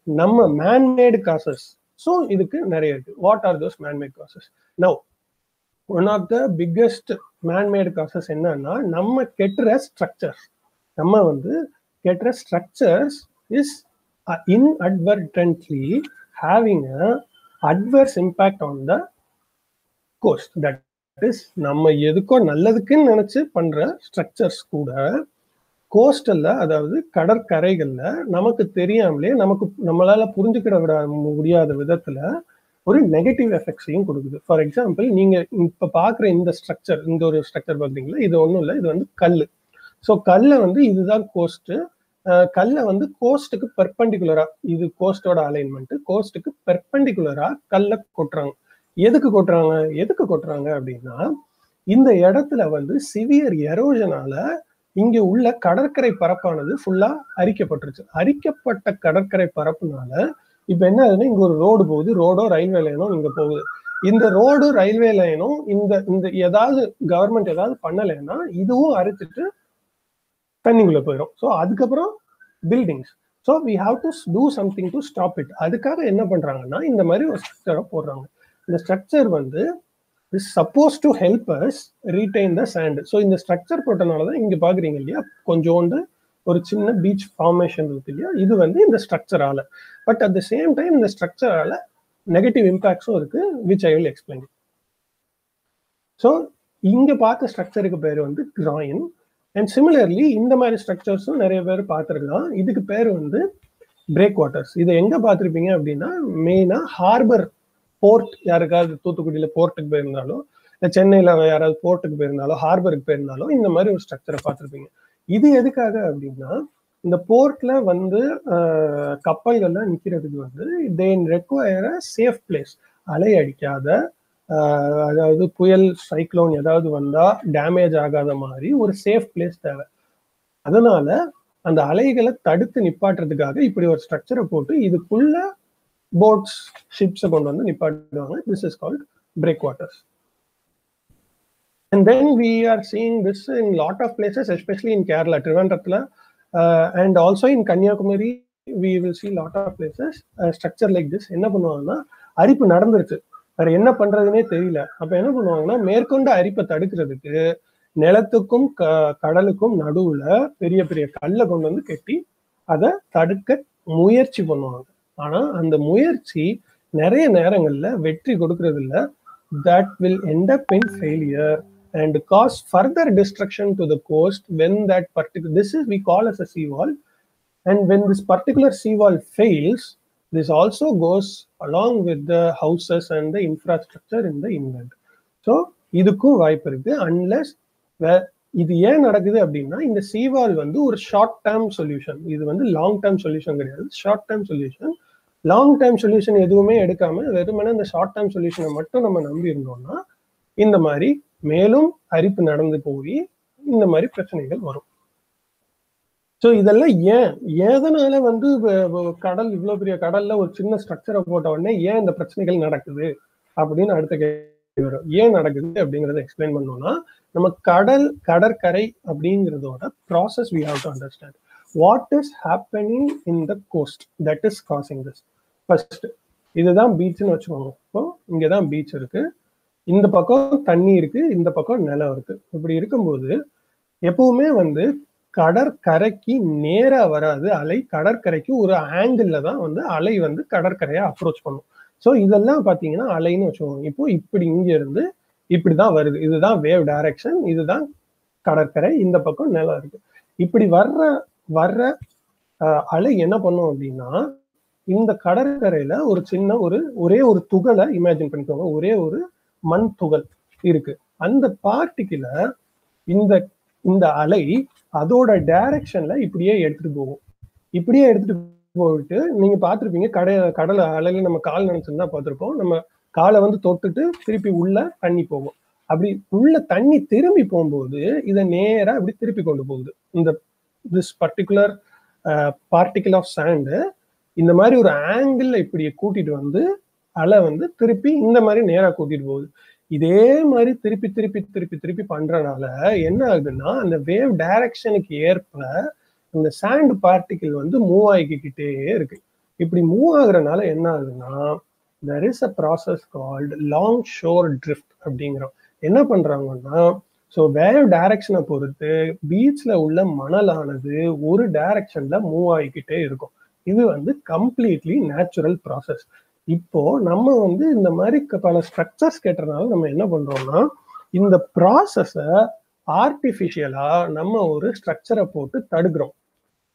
நம்ம மேன்மேடு காசஸ் ஸோ இதுக்கு நிறைய இருக்கு. What are those manmade causes now one of the biggest manmade causes என்னன்னா நம்ம கெட்டுற ஸ்ட்ரக்சர்ஸ் நம்ம வந்து கெட்டுற structures is inadvertently having a adverse impact on the coast that is நம்ம எதுக்கோ நல்லதுக்குன்னு நினைச்சு பண்ற ஸ்ட்ரக்சர்ஸ் கூட கோஸ்டல்ல அதாவது கடற்கரைகள்ல நமக்கு தெரியாமலே நமக்கு நம்மளால புரிஞ்சுக்கிட விட முடியாத விதத்துல ஒரு நெகட்டிவ் எஃபெக்ட்ஸையும் கொடுக்குது. ஃபார் எக்ஸாம்பிள் நீங்க இப்ப பாக்குற இந்த ஸ்ட்ரக்சர் இந்த ஒரு ஸ்ட்ரக்சர் பாத்தீங்களா இது ஒன்றும் இல்லை இது வந்து கல் ஸோ கல்லை வந்து இதுதான் கோஸ்ட் கல்லை வந்து கோஸ்ட்டுக்கு பெர்பண்டிகுலரா இது கோஸ்டோட அலைன்மெண்ட் கோஸ்ட்டுக்கு பெர்பண்டிகுலரா கல்லை கொட்டுறாங்க. எதுக்கு கொட்டுறாங்க? எதுக்கு கொட்டுறாங்க அப்படின்னா இந்த இடத்துல வந்து சிவியர் எரோஜனால இங்க உள்ள கடற்கரை பரப்பானது ஃபுல்லா அரிக்கப்பட்டுருச்சு. அரிக்கப்பட்ட கடற்கரை பரப்புனால இப்ப என்ன ஆகுதுன்னா இங்க ஒரு ரோடு போகுது. ரோடோ ரயில்வே லைனோ இங்க போகுது. இந்த ரோடு ரயில்வே லைனும் இந்த இந்த ஏதாவது கவர்மெண்ட் ஏதாவது பண்ணலைன்னா இதுவும் அரைச்சிட்டு தண்ணிக்குள்ள போயிடும் ஸோ அதுக்கப்புறம் buildings so we have to do something to stop it அதுக்காக என்ன பண்றாங்கன்னா இந்த மாதிரி ஒரு ஸ்ட்ரக்சரை போடுறாங்க. இந்த ஸ்ட்ரக்சர் வந்து is suppose to help us retain the sand so இந்த ஸ்ட்ரக்சர் போட்டனால தான் இங்கே பார்க்குறீங்க இல்லையா? கொஞ்சோண்டு ஒரு சின்ன பீச் ஃபார்மேஷன் இருக்கு இல்லையா? இது வந்து இந்த ஸ்ட்ரக்சரால but at the same time இந்த ஸ்ட்ரக்சரால நெகட்டிவ் இம்பாக்ட்ஸும் இருக்கு which I will explain so இங்க பார்த்த ஸ்ட்ரக்சருக்கு பேர் வந்து கிராயின் அண்ட் சிமிலர்லி இந்த மாதிரி ஸ்ட்ரக்சர்ஸும் நிறைய பேர் பார்த்துருக்கலாம். இதுக்கு பேர் வந்து பிரேக் வாட்டர்ஸ் இதை எங்க பார்த்துருப்பீங்க அப்படின்னா மெயினா ஹார்பர் போர்ட் யாருக்காவது தூத்துக்குடியில போர்ட்டுக்கு போயிருந்தாலும் இல்லை சென்னையில யாராவது போர்ட்டுக்கு போயிருந்தாலும் ஹார்பருக்கு போயிருந்தாலும் இந்த மாதிரி ஒரு ஸ்ட்ரக்சரை பார்த்துருப்பீங்க. இது எதுக்காக அப்படின்னா இந்த போர்ட்ல வந்து கப்பல்கள்லாம் நிற்கிறதுக்கு வந்து they require a safe place அலை அடிக்காத அதாவது புயல் சைக்ளோன் ஏதாவது வந்தா டேமேஜ் ஆகாத மாதிரி ஒரு சேஃப் பிளேஸ் தேவை. அதனால அந்த அலைகளை தடுத்து நிப்பாட்டுறதுக்காக இப்படி ஒரு ஸ்ட்ரக்சரை போட்டு இதுக்குள்ள போட்ஸ் ஷிப்ஸை கொண்டு வந்து நிப்பாட்டுவாங்க. This is called break waters and then we are seeing this in lot of places especially in Kerala ட்ரிவாண்டத்தில் and also in Kanyakumari we will see lot of places structure like this என்ன பண்ணுவாங்கன்னா அரிப்பு நடந்துருச்சு. வேற என்ன பண்றதுன்னே தெரியல. அப்ப என்ன பண்ணுவாங்கன்னா மேற்கொண்டு அரிப்பை தடுக்கிறதுக்கு நிலத்துக்கும் க கடலுக்கும் நடுவுல பெரிய பெரிய கல்லை கொண்டு வந்து கட்டி அதை தடுக்க முயற்சி பண்ணுவாங்க. ஆனா அந்த முயற்சி நிறைய நேரங்கள்ல வெற்றி கொடுக்கறது இல்ல that will end up in failure and cause further destruction to the coast when that particular this is we call as a seawall and when this particular seawall fails this also goes along with the houses and the infrastructure in the inland. So இதுக்கும் வாய்ப்பு இருக்கு. Unless இது ஏன் நடக்குது அப்படின்னா இந்த சீவால் வந்து ஒரு ஷார்ட் டேர்ம் சொல்யூஷன் இது வந்து லாங் டேர்ம் சொல்யூஷன் கிடையாது. Short term solution long term solution எதுவுமே எடுக்காம வெறுமனே இந்த ஷார்ட் டேர்ம் சொல்யூஷனை மட்டும் நம்ம நம்பி இருந்தோம்னா இந்த மாதிரி மேலும் அரிப்பு நடந்து போய் இந்த மாதிரி பிரச்சனைகள் வரும். ஸோ இதெல்லாம் ஏன்? எதனால வந்து கடல் இவ்வளவு பெரிய கடல்ல ஒரு சின்ன ஸ்ட்ரக்சரை போட்ட உடனே ஏன் இந்த பிரச்சனைகள் நடக்குது? அப்படின்னு அடுத்த கேள்வி வரும். ஏன் நடக்குது அப்படிங்கறத எக்ஸ்பிளைன் பண்ணோம்னா நம்ம கடல் கடற்கரை அப்படிங்கிறதோட process we have to understand what is happening in the coast that is causing this first இதுதான் பீச்னு வச்சுக்கோங்க. இப்போ இங்கே தான் பீச் இருக்கு. இந்த பக்கம் தண்ணி இருக்கு இந்த பக்கம் நிலம் இருக்கு. இப்படி இருக்கும்போது எப்பவுமே வந்து கடற்கரைக்கு நேராக வராது. அலை கடற்கரைக்கு ஒரு ஆங்கிளில் தான் வந்து அலை வந்து கடற்கரையை அப்ரோச் பண்ணும். ஸோ இதெல்லாம் பார்த்தீங்கன்னா அலைன்னு வச்சுக்கோங்க. இப்போ இப்படி இங்கே இருந்து இப்படிதான் வருது. இதுதான் வேவ் டைரக்ஷன் இதுதான் கடற்கரை இந்த பக்கம் நிலம் இருக்கு. இப்படி வர்ற வர்ற அலை என்ன பண்ணும் அப்படின்னா இந்த கடற்கரையில ஒரு சின்ன ஒரு ஒரே ஒரு துகளை இமேஜின் பண்ணிக்கோங்க. ஒரே ஒரு மண் துகள் இருக்கு. அந்த பார்ட்டிகிள இந்த இந்த அலை அதோட டைரக்ஷன்ல இப்படியே எடுத்துட்டு போகும். இப்படியே எடுத்துட்டு போயிட்டு நீங்க பார்த்துருப்பீங்க கடை கடலை அலையில நம்ம கால் நினைச்சிருந்தா பார்த்துருப்போம். நம்ம காலை வந்து தொட்டுட்டு திருப்பி உள்ள தண்ணி போகும். அப்படி உள்ள தண்ணி திரும்பி போகும்போது இதை நேரா அப்படி திருப்பி கொண்டு போகுது. இந்த this particular particle of sand இந்த மாதிரி ஒரு ஆங்கிள் இப்படி கூட்டிட்டு வந்து அலை வந்து திருப்பி இந்த மாதிரி நேரா கூட்டிட்டு போகுது. இதே மாதிரி திருப்பி திருப்பி திருப்பி திருப்பி பண்றனால என்ன ஆகுதுன்னா அந்த வேவ் டைரக்ஷனுக்கு ஏற்ப இந்த சாண்ட் பார்ட்டிகிள் வந்து மூவ் ஆகிக்கிட்டே இருக்கு. இப்படி மூவ் ஆகுறனால என்ன ஆகுதுன்னா there is a process called long shore drift அப்படிங்கிறோம். என்ன பண்றாங்கன்னா ஸோ வேவ் டைரக்ஷனை பொறுத்து பீச்ல உள்ள மணலானது ஒரு டைரக்ஷன்ல மூவ் ஆகிக்கிட்டே இருக்கும். இது வந்து கம்ப்ளீட்லி நேச்சுரல் ப்ராசஸ் இப்போ நம்ம வந்து இந்த மாதிரி பல ஸ்ட்ரக்சர்ஸ் கேட்டனால நம்ம என்ன பண்றோம்னா இந்த ப்ராசஸை ஆர்டிஃபிஷியலா நம்ம ஒரு ஸ்ட்ரக்சரை போட்டு தடுக்கிறோம்.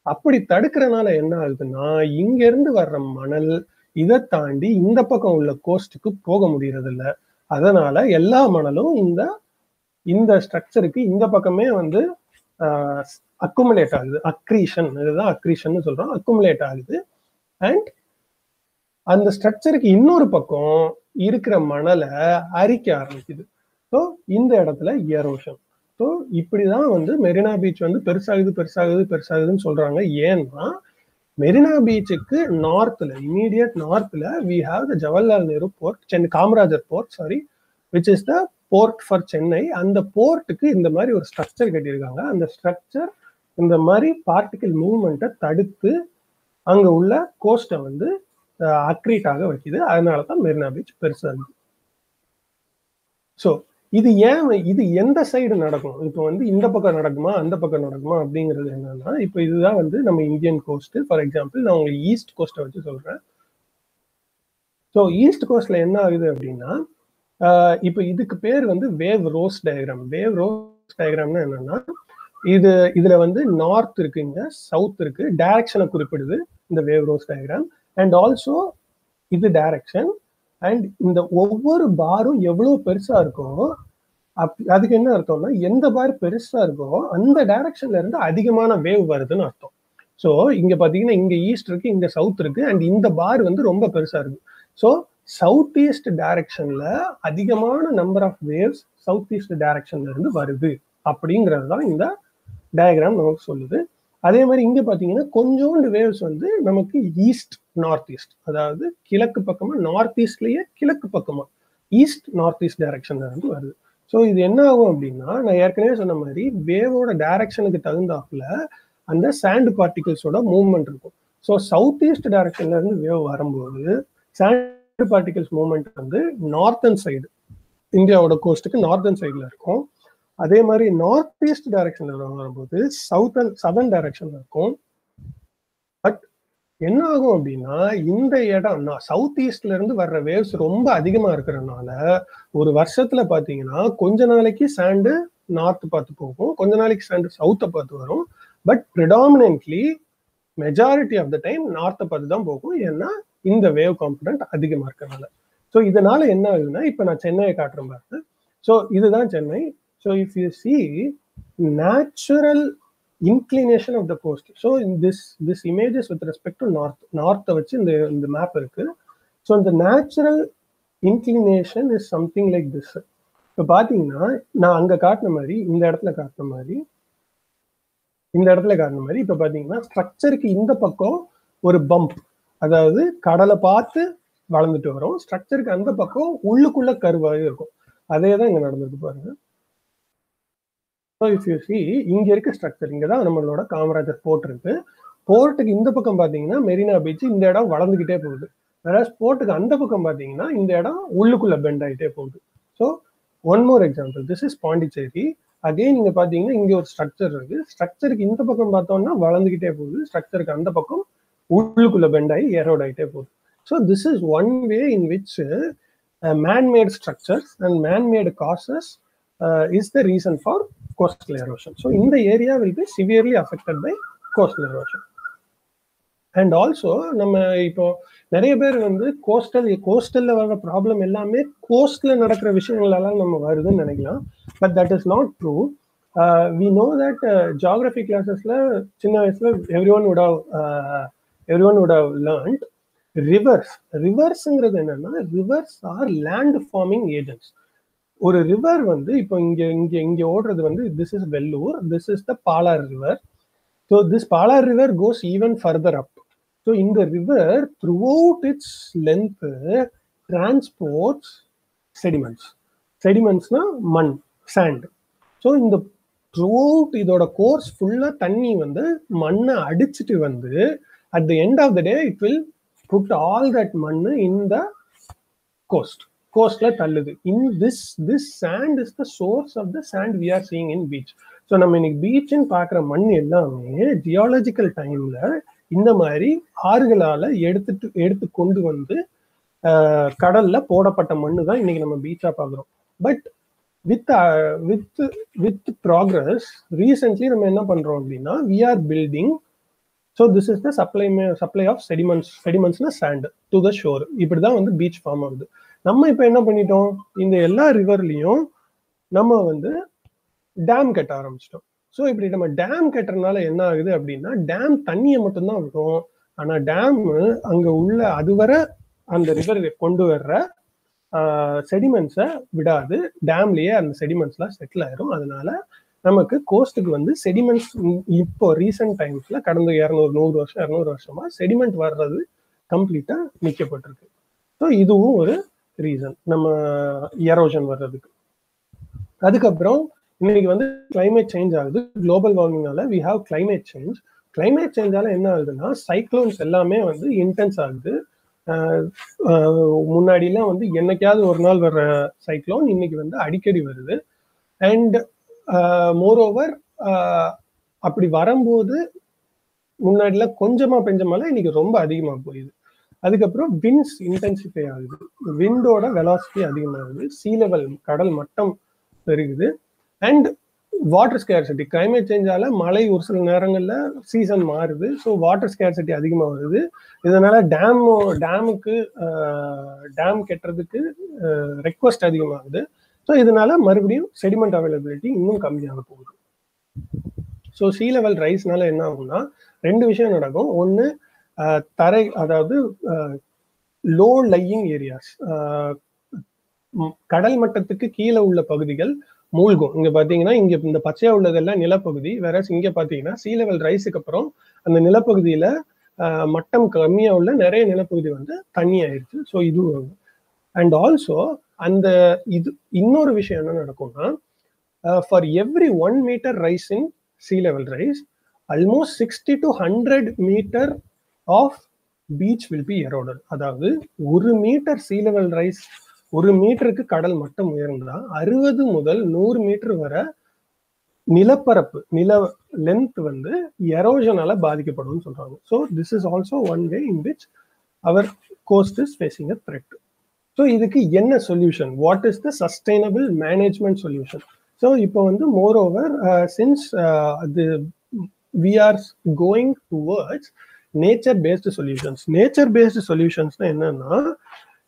அப்படி தடுக்கிறனால என்ன ஆகுதுன்னா இங்க இருந்து வர்ற மணல் இதை தாண்டி இந்த பக்கம் உள்ள கோஸ்ட்டுக்கு போக முடியறது இல்ல அதனால எல்லா மணலும் இந்த இந்த ஸ்ட்ரக்சருக்கு இந்த பக்கமே வந்து அக்குமுலேட் ஆகுது. அக்ரீஷன் இதுதான் அக்ரீஷன் சொல்றோம். அக்குமுலேட் ஆகுது. அண்ட் அந்த ஸ்ட்ரக்சருக்கு இன்னொரு பக்கம் இருக்கிற மணலை அரிக்க ஆரம்பிக்குது. ஸோ இந்த இடத்துல எரோஷன் ஸோ இப்படிதான் வந்து மெரினா பீச் வந்து பெருசாகுது பெருசாகுது பெருசாகுதுன்னு சொல்றாங்க. ஏன்னா மெரினா பீச்சுக்கு நார்த்ல immediate நார்த்ல we have the Jawaharlal Nehru port Chennai Kamarajar port sorry which is the port for Chennai அந்த போர்ட்டுக்கு இந்த மாதிரி ஒரு ஸ்ட்ரக்சர் கட்டியிருக்காங்க. அந்த ஸ்ட்ரக்சர் இந்த மாதிரி பார்ட்டிகல் மூவ்மெண்ட்டை தடுத்து அங்க உள்ள கோஸ்ட்டை வந்து அக்ரீட் ஆக வைக்குது. அதனால தான் மெரினா பீச் பெருசா இருக்கு. ஸோ இது ஏன் இது எந்த சைடு நடக்கும்? இப்போ வந்து இந்த பக்கம் நடக்குமா அந்த பக்கம் நடக்குமா அப்படிங்கிறது என்னன்னா இப்போ இதுதான் வந்து நம்ம இந்தியன் கோஸ்ட் ஃபார் எக்ஸாம்பிள் நான் உங்களுக்கு ஈஸ்ட் கோஸ்ட்டை வச்சு சொல்றேன். ஸோ ஈஸ்ட் கோஸ்ட்ல என்ன ஆகுது அப்படின்னா இப்போ இதுக்கு பேர் வந்து wave rose diagram. Wave rose டயக்ராம்னா என்னன்னா இது இதுல வந்து நார்த் இருக்கு இங்க சவுத் இருக்கு. டைரக்ஷனை குறிப்பிடுது இந்த wave rose diagram. And also இது டைரக்ஷன் அண்ட் இந்த ஒவ்வொரு பாரும் எவ்வளவு பெருசா இருக்கோ அப் அதுக்கு என்ன அர்த்தம்னா எந்த பார் பெருசா இருக்கோ அந்த டைரக்ஷன்ல இருந்து அதிகமான வேவ் வருதுன்னு அர்த்தம். ஸோ இங்க பாத்தீங்கன்னா இங்க ஈஸ்ட் இருக்கு இங்க சவுத் இருக்கு. அண்ட் இந்த பார் வந்து ரொம்ப பெருசா இருக்கு. ஸோ சவுத் ஈஸ்ட் டைரக்ஷன்ல அதிகமான number of waves south east டைரக்ஷன்ல இருந்து வருது. அப்படிங்கிறது தான் இந்த டயக்ராம் நமக்கு சொல்லுது. அதே மாதிரி இங்க பாத்தீங்கன்னா கொஞ்சோண்டு வேவ்ஸ் வந்து நமக்கு ஈஸ்ட் நார்த் ஈஸ்ட் அதாவது கிழக்கு பக்கமா நார்த் ஈஸ்ட்லயே கிழக்கு பக்கமா ஈஸ்ட் நார்த் ஈஸ்ட் டைரக்ஷன்ல இருந்து வருது. ஸோ இது என்ன ஆகும் அப்படின்னா நான் ஏற்கனவே சொன்ன மாதிரி வேவோட டைரக்ஷனுக்கு தகுந்தாப்புல அந்த சாண்ட் பார்ட்டிகல்ஸோட மூவ்மெண்ட் இருக்கும். ஸோ சவுத் ஈஸ்ட் டைரக்ஷன்ல இருந்து வேவ் வரும்போது சாண்ட் பார்ட்டிகல்ஸ் மூவ்மெண்ட் வந்து நார்த்தன் சைடு இந்தியாவோட கோஸ்ட்டுக்கு நார்த்தன் சைடில் இருக்கும். அதே மாதிரி நார்த் ஈஸ்ட் டைரக்ஷன்ல வரும்போது சவுத்தன் சதர்ன் டைரக்ஷன்ல இருக்கும். பட் என்ன ஆகும் அப்படின்னா இந்த இடம் சவுத் ஈஸ்ட்ல இருந்து வர்ற வேவ்ஸ் ரொம்ப அதிகமா இருக்கிறதுனால ஒரு வருஷத்துல பாத்தீங்கன்னா கொஞ்ச நாளைக்கு சாண்டு நார்த் பார்த்து போகும் கொஞ்ச நாளைக்கு சாண்டு சவுத்தை பார்த்து வரும். But predominantly majority of the time நார்த்தை பார்த்து தான் போகும். ஏன்னா இந்த வேவ் காம்பனண்ட் அதிகமா இருக்கிறதுனால ஸோ இதனால என்ன ஆகுதுன்னா இப்போ நான் சென்னையை காட்டுறேன் பாருங்க. ஸோ இதுதான் Chennai. So if you see natural inclination of the coast so this this images with respect to north நார்த்தை வச்சு இந்த இந்த மேப் இருக்கு. ஸோ இந்த natural inclination is something like this இப்போ பார்த்தீங்கன்னா நான் அங்கே காட்டின மாதிரி இந்த இடத்துல காட்டின மாதிரி இந்த இடத்துல காட்டின மாதிரி இப்போ பார்த்தீங்கன்னா ஸ்ட்ரக்சருக்கு இந்த பக்கம் ஒரு பம்ப் அதாவது கடலை பார்த்து வளர்ந்துட்டு வரும். ஸ்ட்ரக்சருக்கு அந்த பக்கம் உள்ளுக்குள்ள கருவாக இருக்கும். அதே தான் இங்க நடந்திருக்கு பாருங்க. ஸோ யூ இங்க இருக்க ஸ்ட்ரக்சர் இங்க தான் நம்மளோட காமராஜர் போர்ட் இருக்கு. போர்ட்டுக்கு இந்த பக்கம் பாத்தீங்கன்னா மெரினா பீச் இந்த இடம் வளர்ந்துகிட்டே போகுது. வேற போர்ட்டுக்கு அந்த பக்கம் பாத்தீங்கன்னா இந்த இடம் உள்ளுக்குள்ள பெண்ட் ஆகிட்டே போகுது. So one more example this is Pondicherry அதே நீங்க பாத்தீங்கன்னா இங்க ஒரு ஸ்ட்ரக்சர் இருக்கு. ஸ்ட்ரக்சருக்கு இந்த பக்கம் பார்த்தோம்னா வளர்ந்துகிட்டே போகுது. ஸ்ட்ரக்சருக்கு அந்த பக்கம் உள்ளுக்குள்ள பெண்ட் ஆகி ஏரோட் ஆகிட்டே போகுது. So this is one way in which manmade structures and manmade causes is the reason for coastal erosion so இந்த area will be severely affected by coastal erosion and also நம்ம இப்போ நிறைய பேர் வந்து coastal கோஸ்டல்ல வர problem எல்லாமே கோஸ்ட்ல நடக்கிற விஷயங்களெல்லாம் நம்ம வருதுன்னு நினைக்கலாம். But that is not true we know that geography கிளாஸஸ்ல சின்ன வயசுல everyone would everyone would learnt rivers ரிவர்ஸ்ங்கிறது என்னன்னா rivers are land forming agents ஒரு ரிவர் வந்து இப்போ இங்க இங்க இங்க ஓடுறது வந்து this is Vellore this is the Palar river so this Palar river goes even further up so இந்த river throughout its length transports sediments செடிமெண்ட்ஸ்னா மண் சாண்ட் ஸோ இந்த த்ரூ அவுட் இதோட கோர்ஸ் ஃபுல்லாக தண்ணி வந்து மண்ணை அடிச்சுட்டு வந்து at the end of the day it will put all that மண் இன் த கோஸ்ட் கோஸ்ட்ல தள்ளுது in this this sand is the source of the sand we are seeing in beach so நம்ம இன்னைக்கு பீச்சுன்னு பார்க்குற மண் எல்லாமே ஜியாலஜிக்கல் டைம்ல இந்த மாதிரி ஆறுகளால எடுத்துட்டு எடுத்து கொண்டு வந்து கடல்ல போடப்பட்ட மண்ணு தான் இன்னைக்கு நம்ம பீச்சா பார்க்குறோம். But with with with progress recently நம்ம என்ன பண்றோம் அப்படின்னா we are building so this is the supply supply of sediments செடிமெண்ட்ஸ்னா sand to the shore இப்படி தான் வந்து பீச் ஃபார்ம் ஆகுது. நம்ம இப்போ என்ன பண்ணிட்டோம்? இந்த எல்லா ரிவர்லையும் நம்ம வந்து டேம் கட்ட ஆரம்பிச்சிட்டோம். ஸோ இப்படி நம்ம டேம் கட்டுறதுனால என்ன ஆகுது அப்படின்னா டேம் தண்ணியை மட்டும்தான் விடும் ஆனால் டேம் அங்கே உள்ள அதுவரை அந்த ரிவர் கொண்டு வர்ற செடிமெண்ட்ஸை விடாது. டேம்லேயே அந்த செடிமெண்ட்ஸ்லாம் செட்டில் ஆயிரும். அதனால நமக்கு கோஸ்ட்டுக்கு வந்து செடிமெண்ட்ஸ் இப்போ ரீசெண்ட் டைம்ஸ்ல கடந்த இரநூறு நூறு வருஷம் இரநூறு வருஷமா செடிமெண்ட் வர்றது கம்ப்ளீட்டா நிக்கப்பட்டிருக்கு. ஸோ இதுவும் ஒரு ரீசன் நம்ம எரோஷன் வர்றதுக்கு. அதுக்கப்புறம் இன்னைக்கு வந்து கிளைமேட் சேஞ்ச் ஆகுது. Global வார்மிங்னால we have climate change climate சேஞ்சால என்ன ஆகுதுன்னா சைக்ளோன்ஸ் எல்லாமே வந்து இன்டென்ஸ் ஆகுது. முன்னாடிலாம் வந்து என்னைக்காவது ஒரு நாள் வர்ற சைக்ளோன் இன்னைக்கு வந்து அடிக்கடி வருது. அண்ட் மோரோவர் அப்படி வரும்போது முன்னாடிலாம் கொஞ்சமா பெஞ்ச மழை இன்னைக்கு ரொம்ப அதிகமா போயிடுது அதுக்கப்புறம் விண்ட்ஸ் இன்டென்சிஃபை ஆகுது. விண்டோட வெலாசிட்டி அதிகமாகுது. சீ லெவல் கடல் மட்டம் பெருகுது. அண்ட் வாட்டர் ஸ்கேர்சிட்டி கிளைமேட் சேஞ்சால மழை ஒரு சில நேரங்களில் சீசன் மாறுது. ஸோ வாட்டர் ஸ்கேர்சிட்டி அதிகமாக வருது. இதனால டேம் டேமுக்கு டேம் கெட்டுறதுக்கு ரெக்வஸ்ட் அதிகமாகுது. ஸோ இதனால மறுபடியும் செடிமெண்ட் அவைலபிலிட்டி இன்னும் கம்மியாக போகுது. ஸோ சீ லெவல் ரைஸ்னால என்ன ஆகும்னா ரெண்டு விஷயம் நடக்கும். ஒன்று தரை அதாவது லோ லையிங் ஏரியாஸ் கடல் மட்டத்துக்கு கீழே உள்ள பகுதிகள் மூழ்கும். இங்க பாத்தீங்கன்னா இங்க இந்த பச்சையா உள்ளதெல்லாம் நிலப்பகுதி. வேற இங்க பாத்தீங்கன்னா சீ லெவல் ரைஸுக்கு அப்புறம் அந்த நிலப்பகுதியில மட்டம் கம்மியா உள்ள நிறைய நிலப்பகுதி வந்து தண்ணி ஆயிடுச்சு ஸோ இது அண்ட் ஆல்சோ அந்த இது இன்னொரு விஷயம் என்ன நடக்கும்னா for every one meter rise in sea level rise almost sixty to hundred meter of beach will be eroded அதாவது ஒரு மீட்டர் சீ லெவல் ரைஸ் ஒரு மீட்டருக்கு கடல் மட்டம் உயர்ந்தா அறுபது முதல் நூறு மீட்டர் வரை நிலப்பரப்பு நில லென்த் வந்து எரோஷனால பாதிக்கப்படும் சொல்றாங்க. So this is also one way in which our coast is facing a threat so இதுக்கு என்ன solution what is the sustainable management solution so இப்போ வந்து மோர் ஓவர் சின்ஸ் அது we are going towards nature based solutions nature based சொல்யூஷன்ஸ்னா என்னன்னா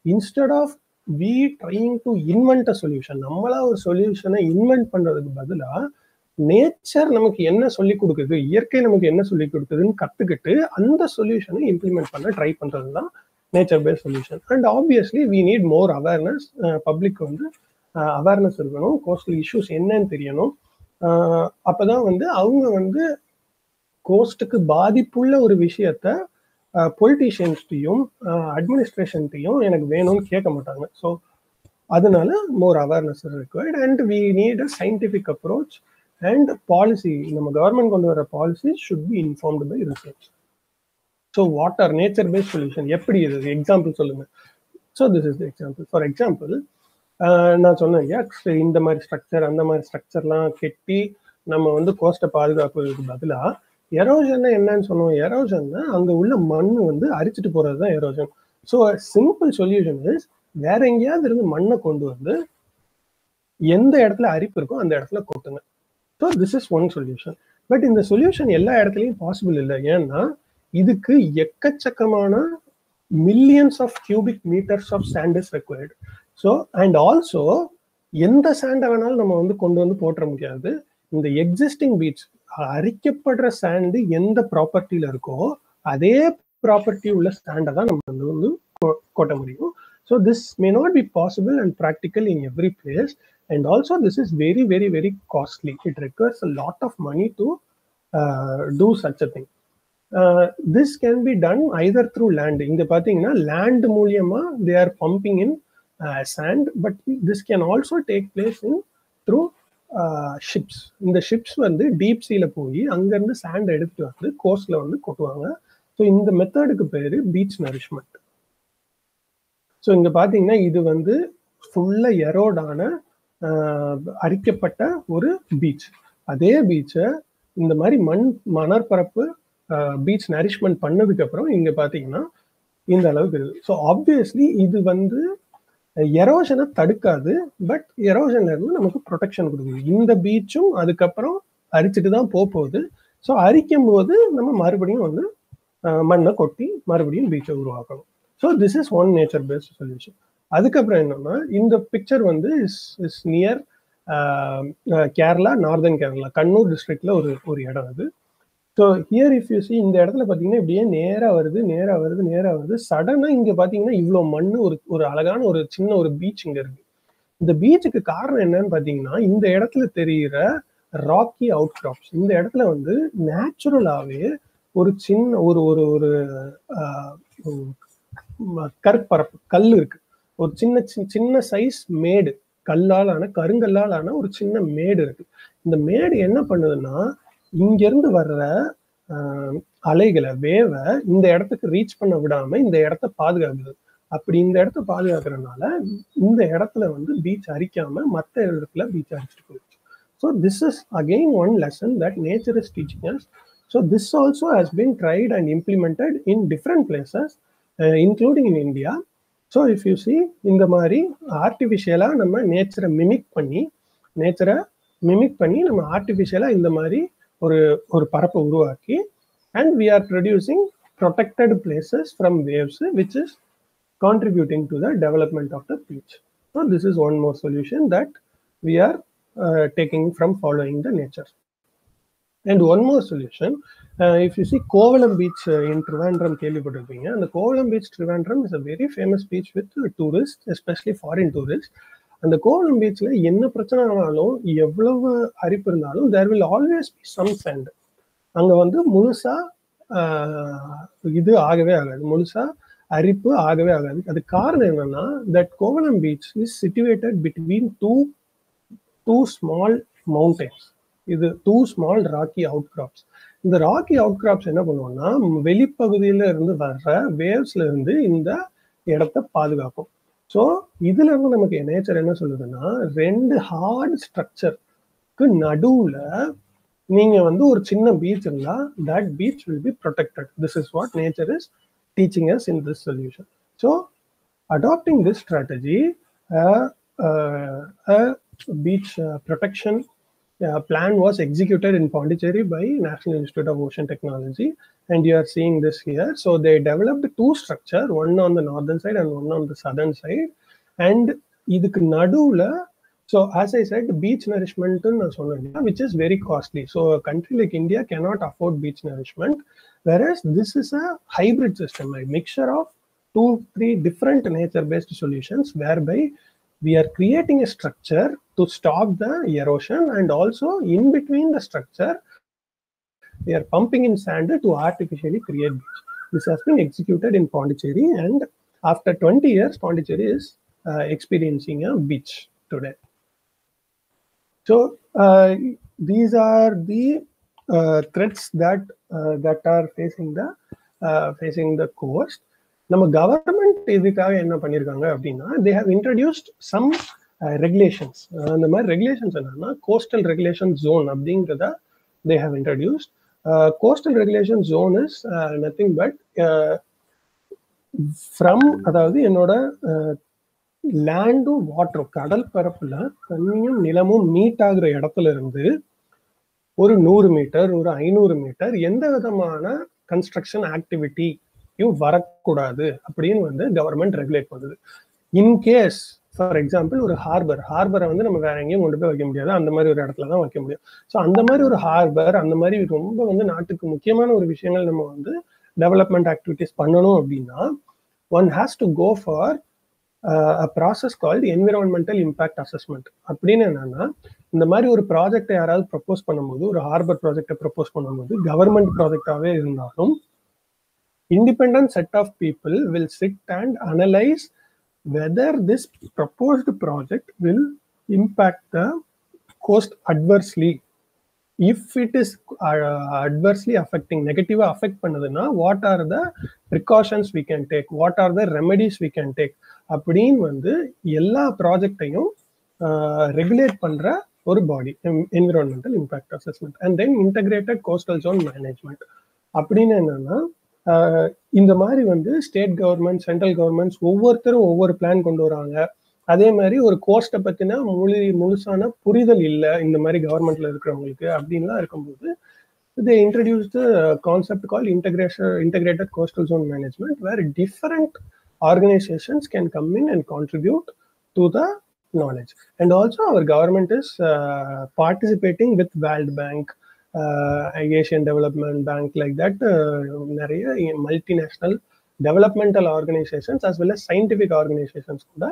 instead of we trying to invent a solution நம்மளா ஒரு சொல்யூஷனை invent பண்றதுக்கு பதிலா நேச்சர் நமக்கு என்ன சொல்லி கொடுக்குது? இயற்கை நமக்கு என்ன சொல்லி கொடுக்குதுன்னு கத்துக்கிட்டு அந்த சொல்யூஷனை இம்ப்ளிமெண்ட் பண்ண ட்ரை பண்றது தான் nature based solution and obviously we need more awareness public வந்து uh, அவேர்னஸ் இருக்கணும் கோஸ்டல் இஷ்யூஸ் என்னன்னு தெரியணும். Uh, அப்போதான் வந்து அவங்க வந்து கோஸ்ட்டுக்கு பாதிப்புள்ள ஒரு விஷயத்த uh, பொலிட்டீஷியன்ஸ்டையும் அட்மினிஸ்ட்ரேஷன்ட்டையும் எனக்கு வேணும்னு கேட்க மாட்டாங்க. ஸோ அதனால more awareness required and we need a scientific approach and policy நம்ம கவர்மெண்ட் கொண்டு வர policy should be informed by research so what are nature based solution எப்படி இது? எக்ஸாம்பிள் சொல்லுங்க. So this is example for example நான் சொன்னேன் இல்லையா இந்த மாதிரி ஸ்ட்ரக்சர் அந்த மாதிரி ஸ்ட்ரக்சர்லாம் கெட்டி நம்ம வந்து கோஸ்ட்டை பாதுகாப்பதுக்கு பதிலாக எரோஷன் என்னன்னு சொன்னோம். எரோஷன்னா அங்கே உள்ள மண் வந்து அரிச்சிட்டு போகிறது தான் erosion so simple solution is வேற எங்கேயாவது இருந்து மண்ணை கொண்டு வந்து எந்த இடத்துல அரிப்பு இருக்கோ அந்த இடத்துல கொட்டுங்க. So this is one solution but இந்த சொல்யூஷன் எல்லா இடத்துலையும் பாசிபிள் இல்லை. ஏன்னா இதுக்கு எக்கச்சக்கமான millions of cubic meters of sand is required so and also எந்த சாண்டை வேணாலும் நம்ம வந்து கொண்டு வந்து போட்டுற முடியாது. இந்த எக்ஸிஸ்டிங் பீச் அரிக்கப்படுற சாண்டு எந்த ப்ராப்பர்ட்டியில் இருக்கோ அதே ப்ராப்பர்ட்டி உள்ள ஸ்டாண்டை தான் நம்ம வந்து வந்து கொட்ட முடியும். So this may not be possible and practical in every place and also this is very very very costly it requires a lot of money to do such a thing this can be done either through land இங்க பாத்தீங்கன்னா land மூலியமா they are pumping in sand but this can also take place in through ships இந்த ships வந்து deep சீல போய் அங்கேருந்து sand எடுத்துட்டு வந்து கோஸ்ட்ல வந்து கொட்டுவாங்க. ஸோ இந்த மெத்தடுக்கு பேரு பீச் நரிஷ்மெண்ட் ஸோ இங்க பாத்தீங்கன்னா இது வந்து ஃபுல்லா எரோடான uh, அரிக்கப்பட்ட ஒரு பீச் அதே பீச்சை இந்த மாதிரி மண் மணற்பரப்பு பீச் நரிஷ்மெண்ட் பண்ணதுக்கு அப்புறம் இங்க பாத்தீங்கன்னா இந்த அளவுக்கு இருக்குது. ஸோ ஆப்வியஸ்லி இது வந்து எரோஷனை தடுக்காது பட் எரோஷன்ல இருந்து நமக்கு ப்ரொடெக்ஷன் கொடுக்குது. இந்த பீச்சும் அதுக்கப்புறம் அரிச்சிட்டு தான் போக போகுது. ஸோ அரிக்கும் போது நம்ம மறுபடியும் வந்து மண்ணை கொட்டி மறுபடியும் பீச்சை உருவாக்கணும். So this is one nature based solution அதுக்கப்புறம் என்னன்னா இந்த பிக்சர் வந்து is is near Kerala northern Kerala Kannur டிஸ்ட்ரிக்ட்ல ஒரு ஒரு இடம் அது. So here if you see இந்த இடத்துல பார்த்தீங்கன்னா இப்படியே நேராக வருது நேராக வருது நேராக வருது. சடனாக இங்கே பார்த்தீங்கன்னா இவ்வளோ மண் ஒரு ஒரு அழகான ஒரு சின்ன ஒரு பீச் இங்கே இருக்கு. இந்த பீச்சுக்கு காரணம் என்னன்னு பார்த்தீங்கன்னா இந்த இடத்துல தெரிகிற ராக்கி அவுட் கிராப்ஸ் இந்த இடத்துல வந்து நேச்சுரலாகவே ஒரு சின்ன ஒரு ஒரு ஒரு கற்பரப்பு கல் இருக்கு. ஒரு சின்ன சின்ன சைஸ் மேடு. கல்லால் ஆன கருங்கல்லால் ஆன ஒரு சின்ன மேடு இருக்கு. இந்த மேடு என்ன பண்ணுதுன்னா இங்கிருந்து வர்ற அலைகளை வேவை இந்த இடத்துக்கு ரீச் பண்ண விடாம இந்த இடத்த பாதுகாக்குது. அப்படி இந்த இடத்த பாதுகாக்கிறதுனால இந்த இடத்துல வந்து பீச் அரிக்காம மற்ற இடத்துல பீச் அரிச்சிட்டு போயிடுச்சு. So this is again one lesson that nature is teaching us so this also has been tried and implemented in different places including in India so if you see இந்த மாதிரி ஆர்டிஃபிஷியலாக நம்ம நேச்சரை mimic பண்ணி நேச்சரை mimic பண்ணி நம்ம ஆர்டிஃபிஷியலாக இந்த மாதிரி ஒரு ஒரு பரப்பை உருவாக்கி and we are producing protected places from waves which is contributing to the development of the beach so this is one more solution that we are taking from following the nature and one more solution if you see Kovalam beach in Trivandrum கேள்விப்பட்டிருப்பீங்க அந்த Kovalam beach Trivandrum is a very famous beach with tourist especially foreign tourist அந்த கோவளம் பீச்சில் என்ன பிரச்சனை ஆனாலும் எவ்வளவு அரிப்பு இருந்தாலும் there will always be some sand அங்கே வந்து முழுசா இது ஆகவே ஆகாது. முழுசா அரிப்பு ஆகவே ஆகாது. அது காரணம் என்னன்னா that Kovalam beach is situated between two two small mountains இது two small rocky outcrops இந்த ராக்கி அவுட் கிராப்ஸ் என்ன பண்ணுவோம்னா வெளிப்பகுதியில இருந்து வர்ற வேவ்ஸ்ல இருந்து இந்த இடத்த பாதுகாக்கும். ஸோ இதுல இருந்து நமக்கு நேச்சர் என்ன சொல்லுதுன்னா ரெண்டு ஹார்ட் ஸ்ட்ரக்சருக்கு நடுவுல நீங்க வந்து ஒரு சின்ன பீச் இருந்தா that beach will be protected this is what nature is teaching us in this solution so adapting this strategy beach uh, protection uh, plan was executed in Pondicherry by National Institute of Ocean Technology, and you are seeing this here. So they developed two structure, one on the northern side and one on the southern side, and இதுக்கு நடுவுல so as I said beach நரிஷ்மெண்ட்னு நான் சொன்னேன் which is very costly so country like India cannot afford beach nourishment whereas this is a hybrid system a mixture of two three different nature based solutions whereby we are creating a structure to stop the erosion and also in between the structure we are pumping in sand to artificially create beach this has been executed in pondicherry and after 20 years pondicherry is uh, experiencing a beach today. So uh, these are the uh, threats that uh, that are facing the uh, facing the coast நம்ம government இதுக்காக என்ன பண்ணியிருக்காங்க அப்படின்னா they have introduced some regulations அந்த மாதிரி regulations என்னன்னா coastal regulation zone அப்படிங்கிறத they have introduced coastal regulation zone is nothing but from அதாவது என்னோட லேண்டும் வாட்டரும் கடல் பரப்புல தண்ணியும் நிலமும் மீட் ஆகுற இடத்துல இருந்து ஒரு நூறு மீட்டர் ஒரு ஐநூறு மீட்டர் எந்த விதமான கன்ஸ்ட்ரக்ஷன் ஆக்டிவிட்டி ஆக்டிவிட்டியும் வரக்கூடாது அப்படின்னு வந்து கவர்மெண்ட் ரெகுலேட் பண்ணுது. இன்கேஸ் ஃபார் எக்ஸாம்பிள் ஒரு ஹார்பர் ஹார்பரை வந்து நம்ம வேற எங்கேயும் கொண்டு போய் வைக்க முடியாது. அந்த மாதிரி ஒரு இடத்துல தான் வைக்க முடியும். ஸோ அந்த மாதிரி ஒரு ஹார்பர் அந்த மாதிரி ரொம்ப வந்து நாட்டுக்கு முக்கியமான ஒரு விஷயங்கள் நம்ம வந்து டெவலப்மெண்ட் ஆக்டிவிட்டிஸ் பண்ணணும் அப்படின்னா one has to go for process called environmental impact assessment அப்படின்னு என்னன்னா இந்த மாதிரி ஒரு ப்ராஜெக்டை யாராவது ப்ரப்போஸ் பண்ணும்போது ஒரு ஹார்பர் ப்ராஜெக்டை ப்ரப்போஸ் பண்ணும்போது கவர்மெண்ட் ப்ராஜெக்டாகவே இருந்தாலும் independent set of people will sit and analyze whether this proposed project will impact the coast adversely if it is uh, adversely affecting negative affect பண்ணதுன்னா what are the precautions we can take what are the remedies we can take அப்படின்னு வந்து எல்லா ப்ராஜெக்டையும் regulate பண்ற ஒரு body environmental impact assessment and then integrated coastal zone management அப்படின்னு என்னன்னா இந்த மாதிரி வந்து ஸ்டேட் கவர்மெண்ட் சென்ட்ரல் கவர்மெண்ட்ஸ் ஒவ்வொருத்தரும் ஒவ்வொரு பிளான் கொண்டு வராங்க அதே மாதிரி ஒரு கோஸ்ட்டை பற்றின முழு முழுசான புரிதல் இல்லை இந்த மாதிரி கவர்மெண்ட்ல இருக்கிறவங்களுக்கு அப்படின்லாம் இருக்கும்போது they introduce the concept call integration integrated coastal zone management where different organisations can come in and contribute to the knowledge and also our government is uh, with world bank uh, asian development bank like that நிறைய multinational developmental organizations as well as scientific organizations கூட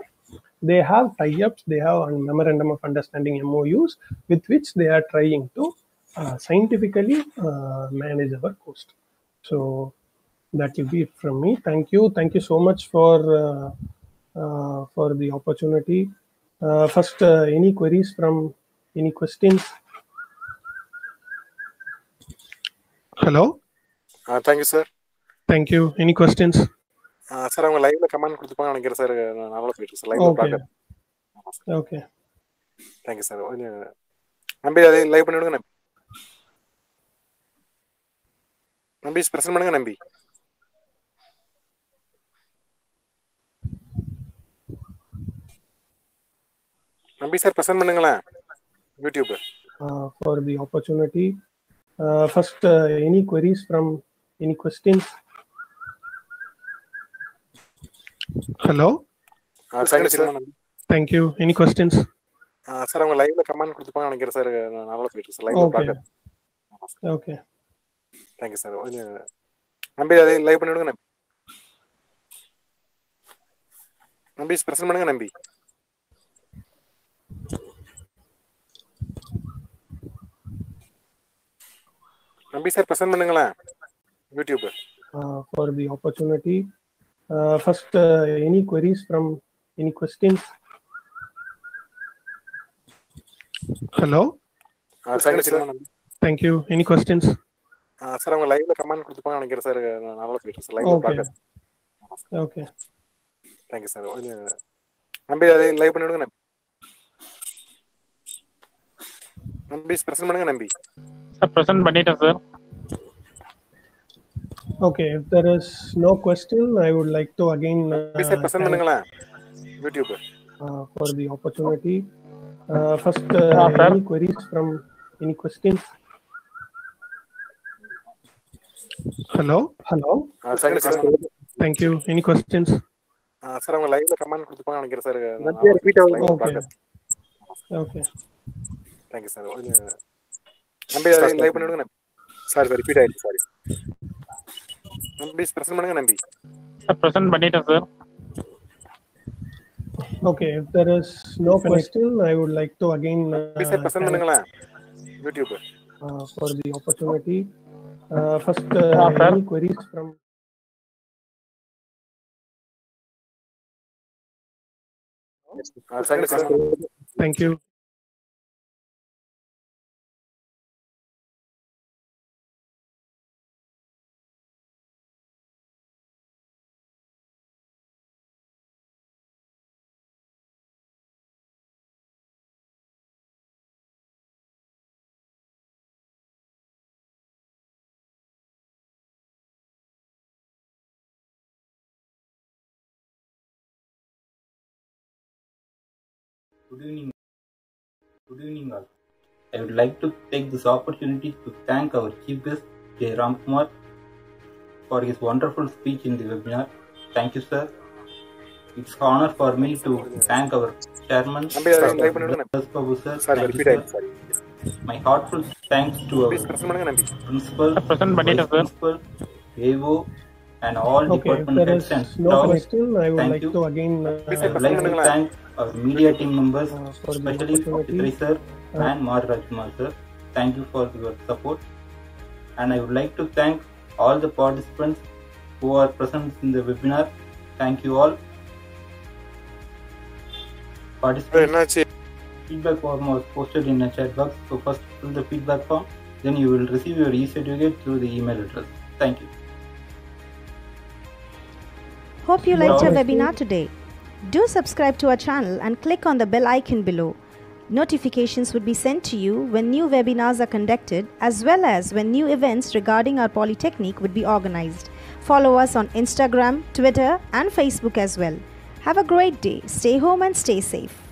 they have tie-ups they have a memorandum of understanding MOUs with which they are trying to uh, scientifically uh, manage our coast so that will be it from me thank you thank you so much for uh, uh, for the opportunity uh, first uh, any queries from any questions hello? Thank you sir thank you. Any questions? Sir அவங்க லைவ்ல comment கொடுத்துப்பாங்க நினைக்கிறேன் sir நல்லா போயிட்டு sir லைவ்ல okay. பார்க்க okay. Thank you sir Nambi அதை live பண்ணி விடுங்க நம்பி. நம்பி பிரசன்ட் பண்ணுங்க நம்பி. நம்பி சார் பிரசன்ட் பண்ணுங்களேன். YouTube for the opportunity. Uh, first, uh, any queries from any questions? Hello. Thank you. Any questions? Sir அவங்க லைவ்ல கமெண்ட் கொடுத்துப்பாங்க நினைக்கிறேன் சார் நல்லா போயிட்டு சார் லைவ்ல Okay. பார்க்க Okay. தேங்க்யூ சார் நம்பி அதை லைவ் பண்ணி விடுங்க நம்பி நம்பி பிரசன்ட் பண்ணுங்க நம்பி நம்பி சார் பிரசன்ட் பண்ணுங்களேன் YouTube opportunity. Uh, first, uh, any queries from any questions? Hello. Thank you sir Nambi Thank you. Any questions? Sir அவங்க லைவ்ல கமெண்ட் கொடுத்துப்பாங்க நினைக்கிறேன் சார் நல்லா போயிட்டு சார் லைவ்ல Okay. பார்க்க Okay. தேங்க்யூ சார் நம்பி அதை லைவ் பண்ணி விடுங்க நம்பி நம்பி பிரசன்ட் பண்ணுங்க நம்பி சார் ப்ரெசென்ட் பண்ணிட்டேன் sir there is no question, I would like to again Nambi sir uh, present YouTube uh, for the opportunity. Uh, first, uh, Ah, sir. any queries from any questions? Thank you sir Thank you. Any questions? Sir அவங்க லைவ்ல comment கொடுத்துப்பாங்க நினைக்கிறேன் sir ஆகுது Okay. Okay. Thank you sir Nambi live பண்ணி விடுங்க sorry sir repeat ஆயிடுச்சு sorry Nambi present பண்ணுங்க Nambi present பண்ணிட்டேன் sir there is no question, I would like to again uh, Nambi sir present thank, பண்ணுங்களேன் YouTube uh, for the opportunity. Uh, first, uh, Ah, sir. any queries sir Thank you. Good evening. Good evening all. I would like to take this opportunity to thank our chief guest J. Ramkumar for his wonderful speech in the webinar. Thank you, sir. It's an honor for me to thank our chairman, Babu sir. Thank you. My heartfelt thanks to our principal, principal, AO, and all okay, department heads and staff. No question. I would thank like you. to again. Uh, I would like to thank our media team members, especially Patri sir and Mar Rajkumar sir. Thank you for your support. And I would like to thank all the participants who are present in the webinar. Thank you all. Participants, feedback form was posted in the chat box. So first fill the feedback form, then you will receive your e-certificate through the email address. Thank you. Hope you liked our webinar today. Do subscribe to our channel and click on the bell icon below. Notifications would be sent to you when new webinars are conducted as well as when new events regarding our Polytechnic would be organized. Follow us on Instagram, Twitter, and Facebook as well. Have a great day. Stay home and stay safe.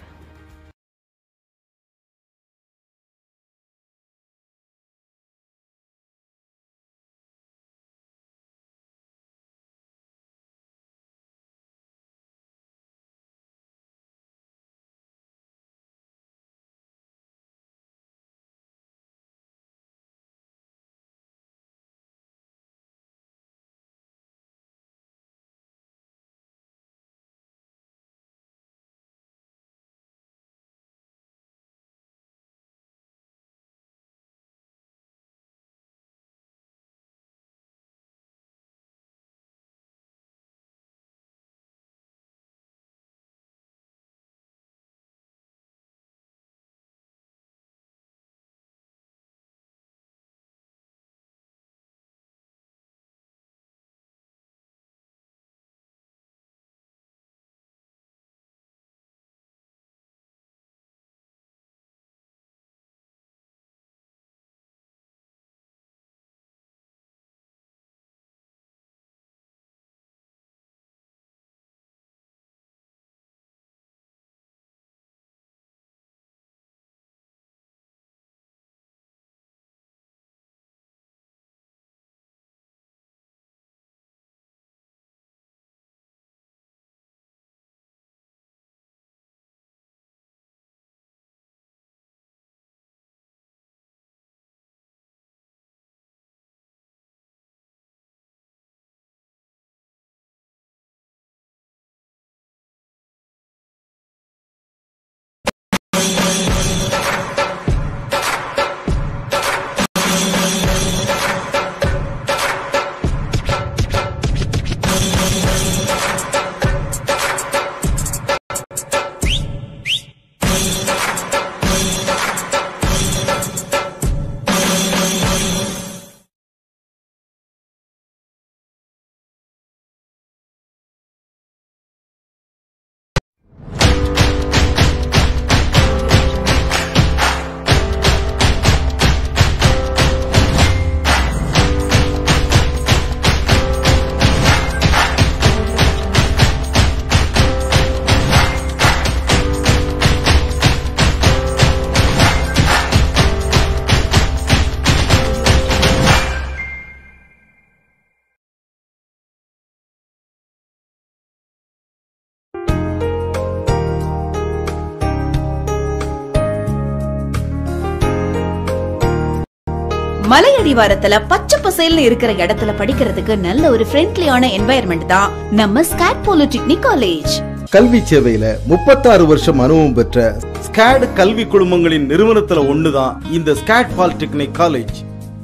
மலையடிவாரத்துல பச்சை பசேல்னு இருக்கிற இடத்துல படிக்கிறதுக்கு நல்ல ஒரு ஃப்ரெண்ட்லியான environment தான் நம்ம ஸ்காட் பாலிடெக்னிக் காலேஜ் கல்வி சேவையில முப்பத்தாறு வருஷம் அனுபவம் பெற்ற ஸ்கேட் கல்வி குழுமங்களின் நிறுவனத்துல ஒண்ணுதான் இந்த ஸ்கேட் பாலிடெக்னிக் காலேஜ்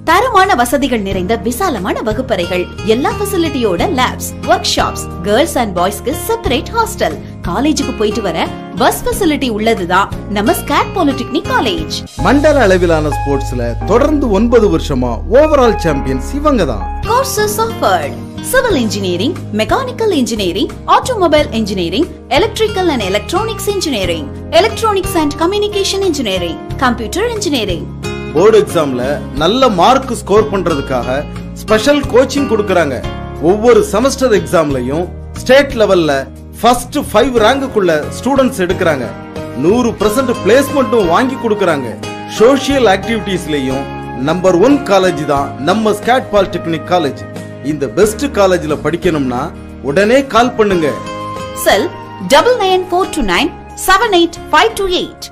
தரமான வசதிகள் நிறைந்த விசாலமான வகுப்பறைகள் எல்லா ஃபெசிலிட்டியோட labs workshops girls and பாய்ஸ்க்கு செப்பரேட் ஹாஸ்டல் காலேஜுக்கு போயிட்டு வர பஸ் ஃபெசிலிட்டி உள்ளதுதான் நம்ம ஸ்காட் பாலிடெக்னிக் காலேஜ் மண்டல அளவிலான ஸ்போர்ட்ஸ்ல தொடர்ந்து ஒன்பது வருஷமா ஓவரால் சாம்பியன்ஸ் இவங்க தான் courses offered civil engineering mechanical engineering automobile engineering electrical and electronics engineering electronics and communication engineering computer engineering board எக்ஸாம்ல நல்ல மார்க் ஸ்கோர் பண்றதுக்காக ஸ்பெஷல் கோச்சிங் கொடுக்கறாங்க. ஒவ்வொரு செமஸ்டர் எக்ஸாம்லயும் ஸ்டேட் லெவல்ல ஃபர்ஸ்ட் ஃபைவ் ரேங்குக்குள்ள ஸ்டூடெண்ட்ஸ் எடுக்கிறாங்க. நூறு பர்சன்ட் பிளேஸ்மெண்ட்டும் வாங்கி கொடுக்கறாங்க. சோஷியல் ஆக்டிவிட்டீஸ்லயும் நம்பர் ஒன் காலேஜ் தான் நம்ம ஸ்கேட் பாலிடெக்னிக் காலேஜ் இந்த பெஸ்ட் காலேஜ்ல படிக்கணும்னா உடனே கால் பண்ணுங்க. Cell double nine four two nine seven eight five two eight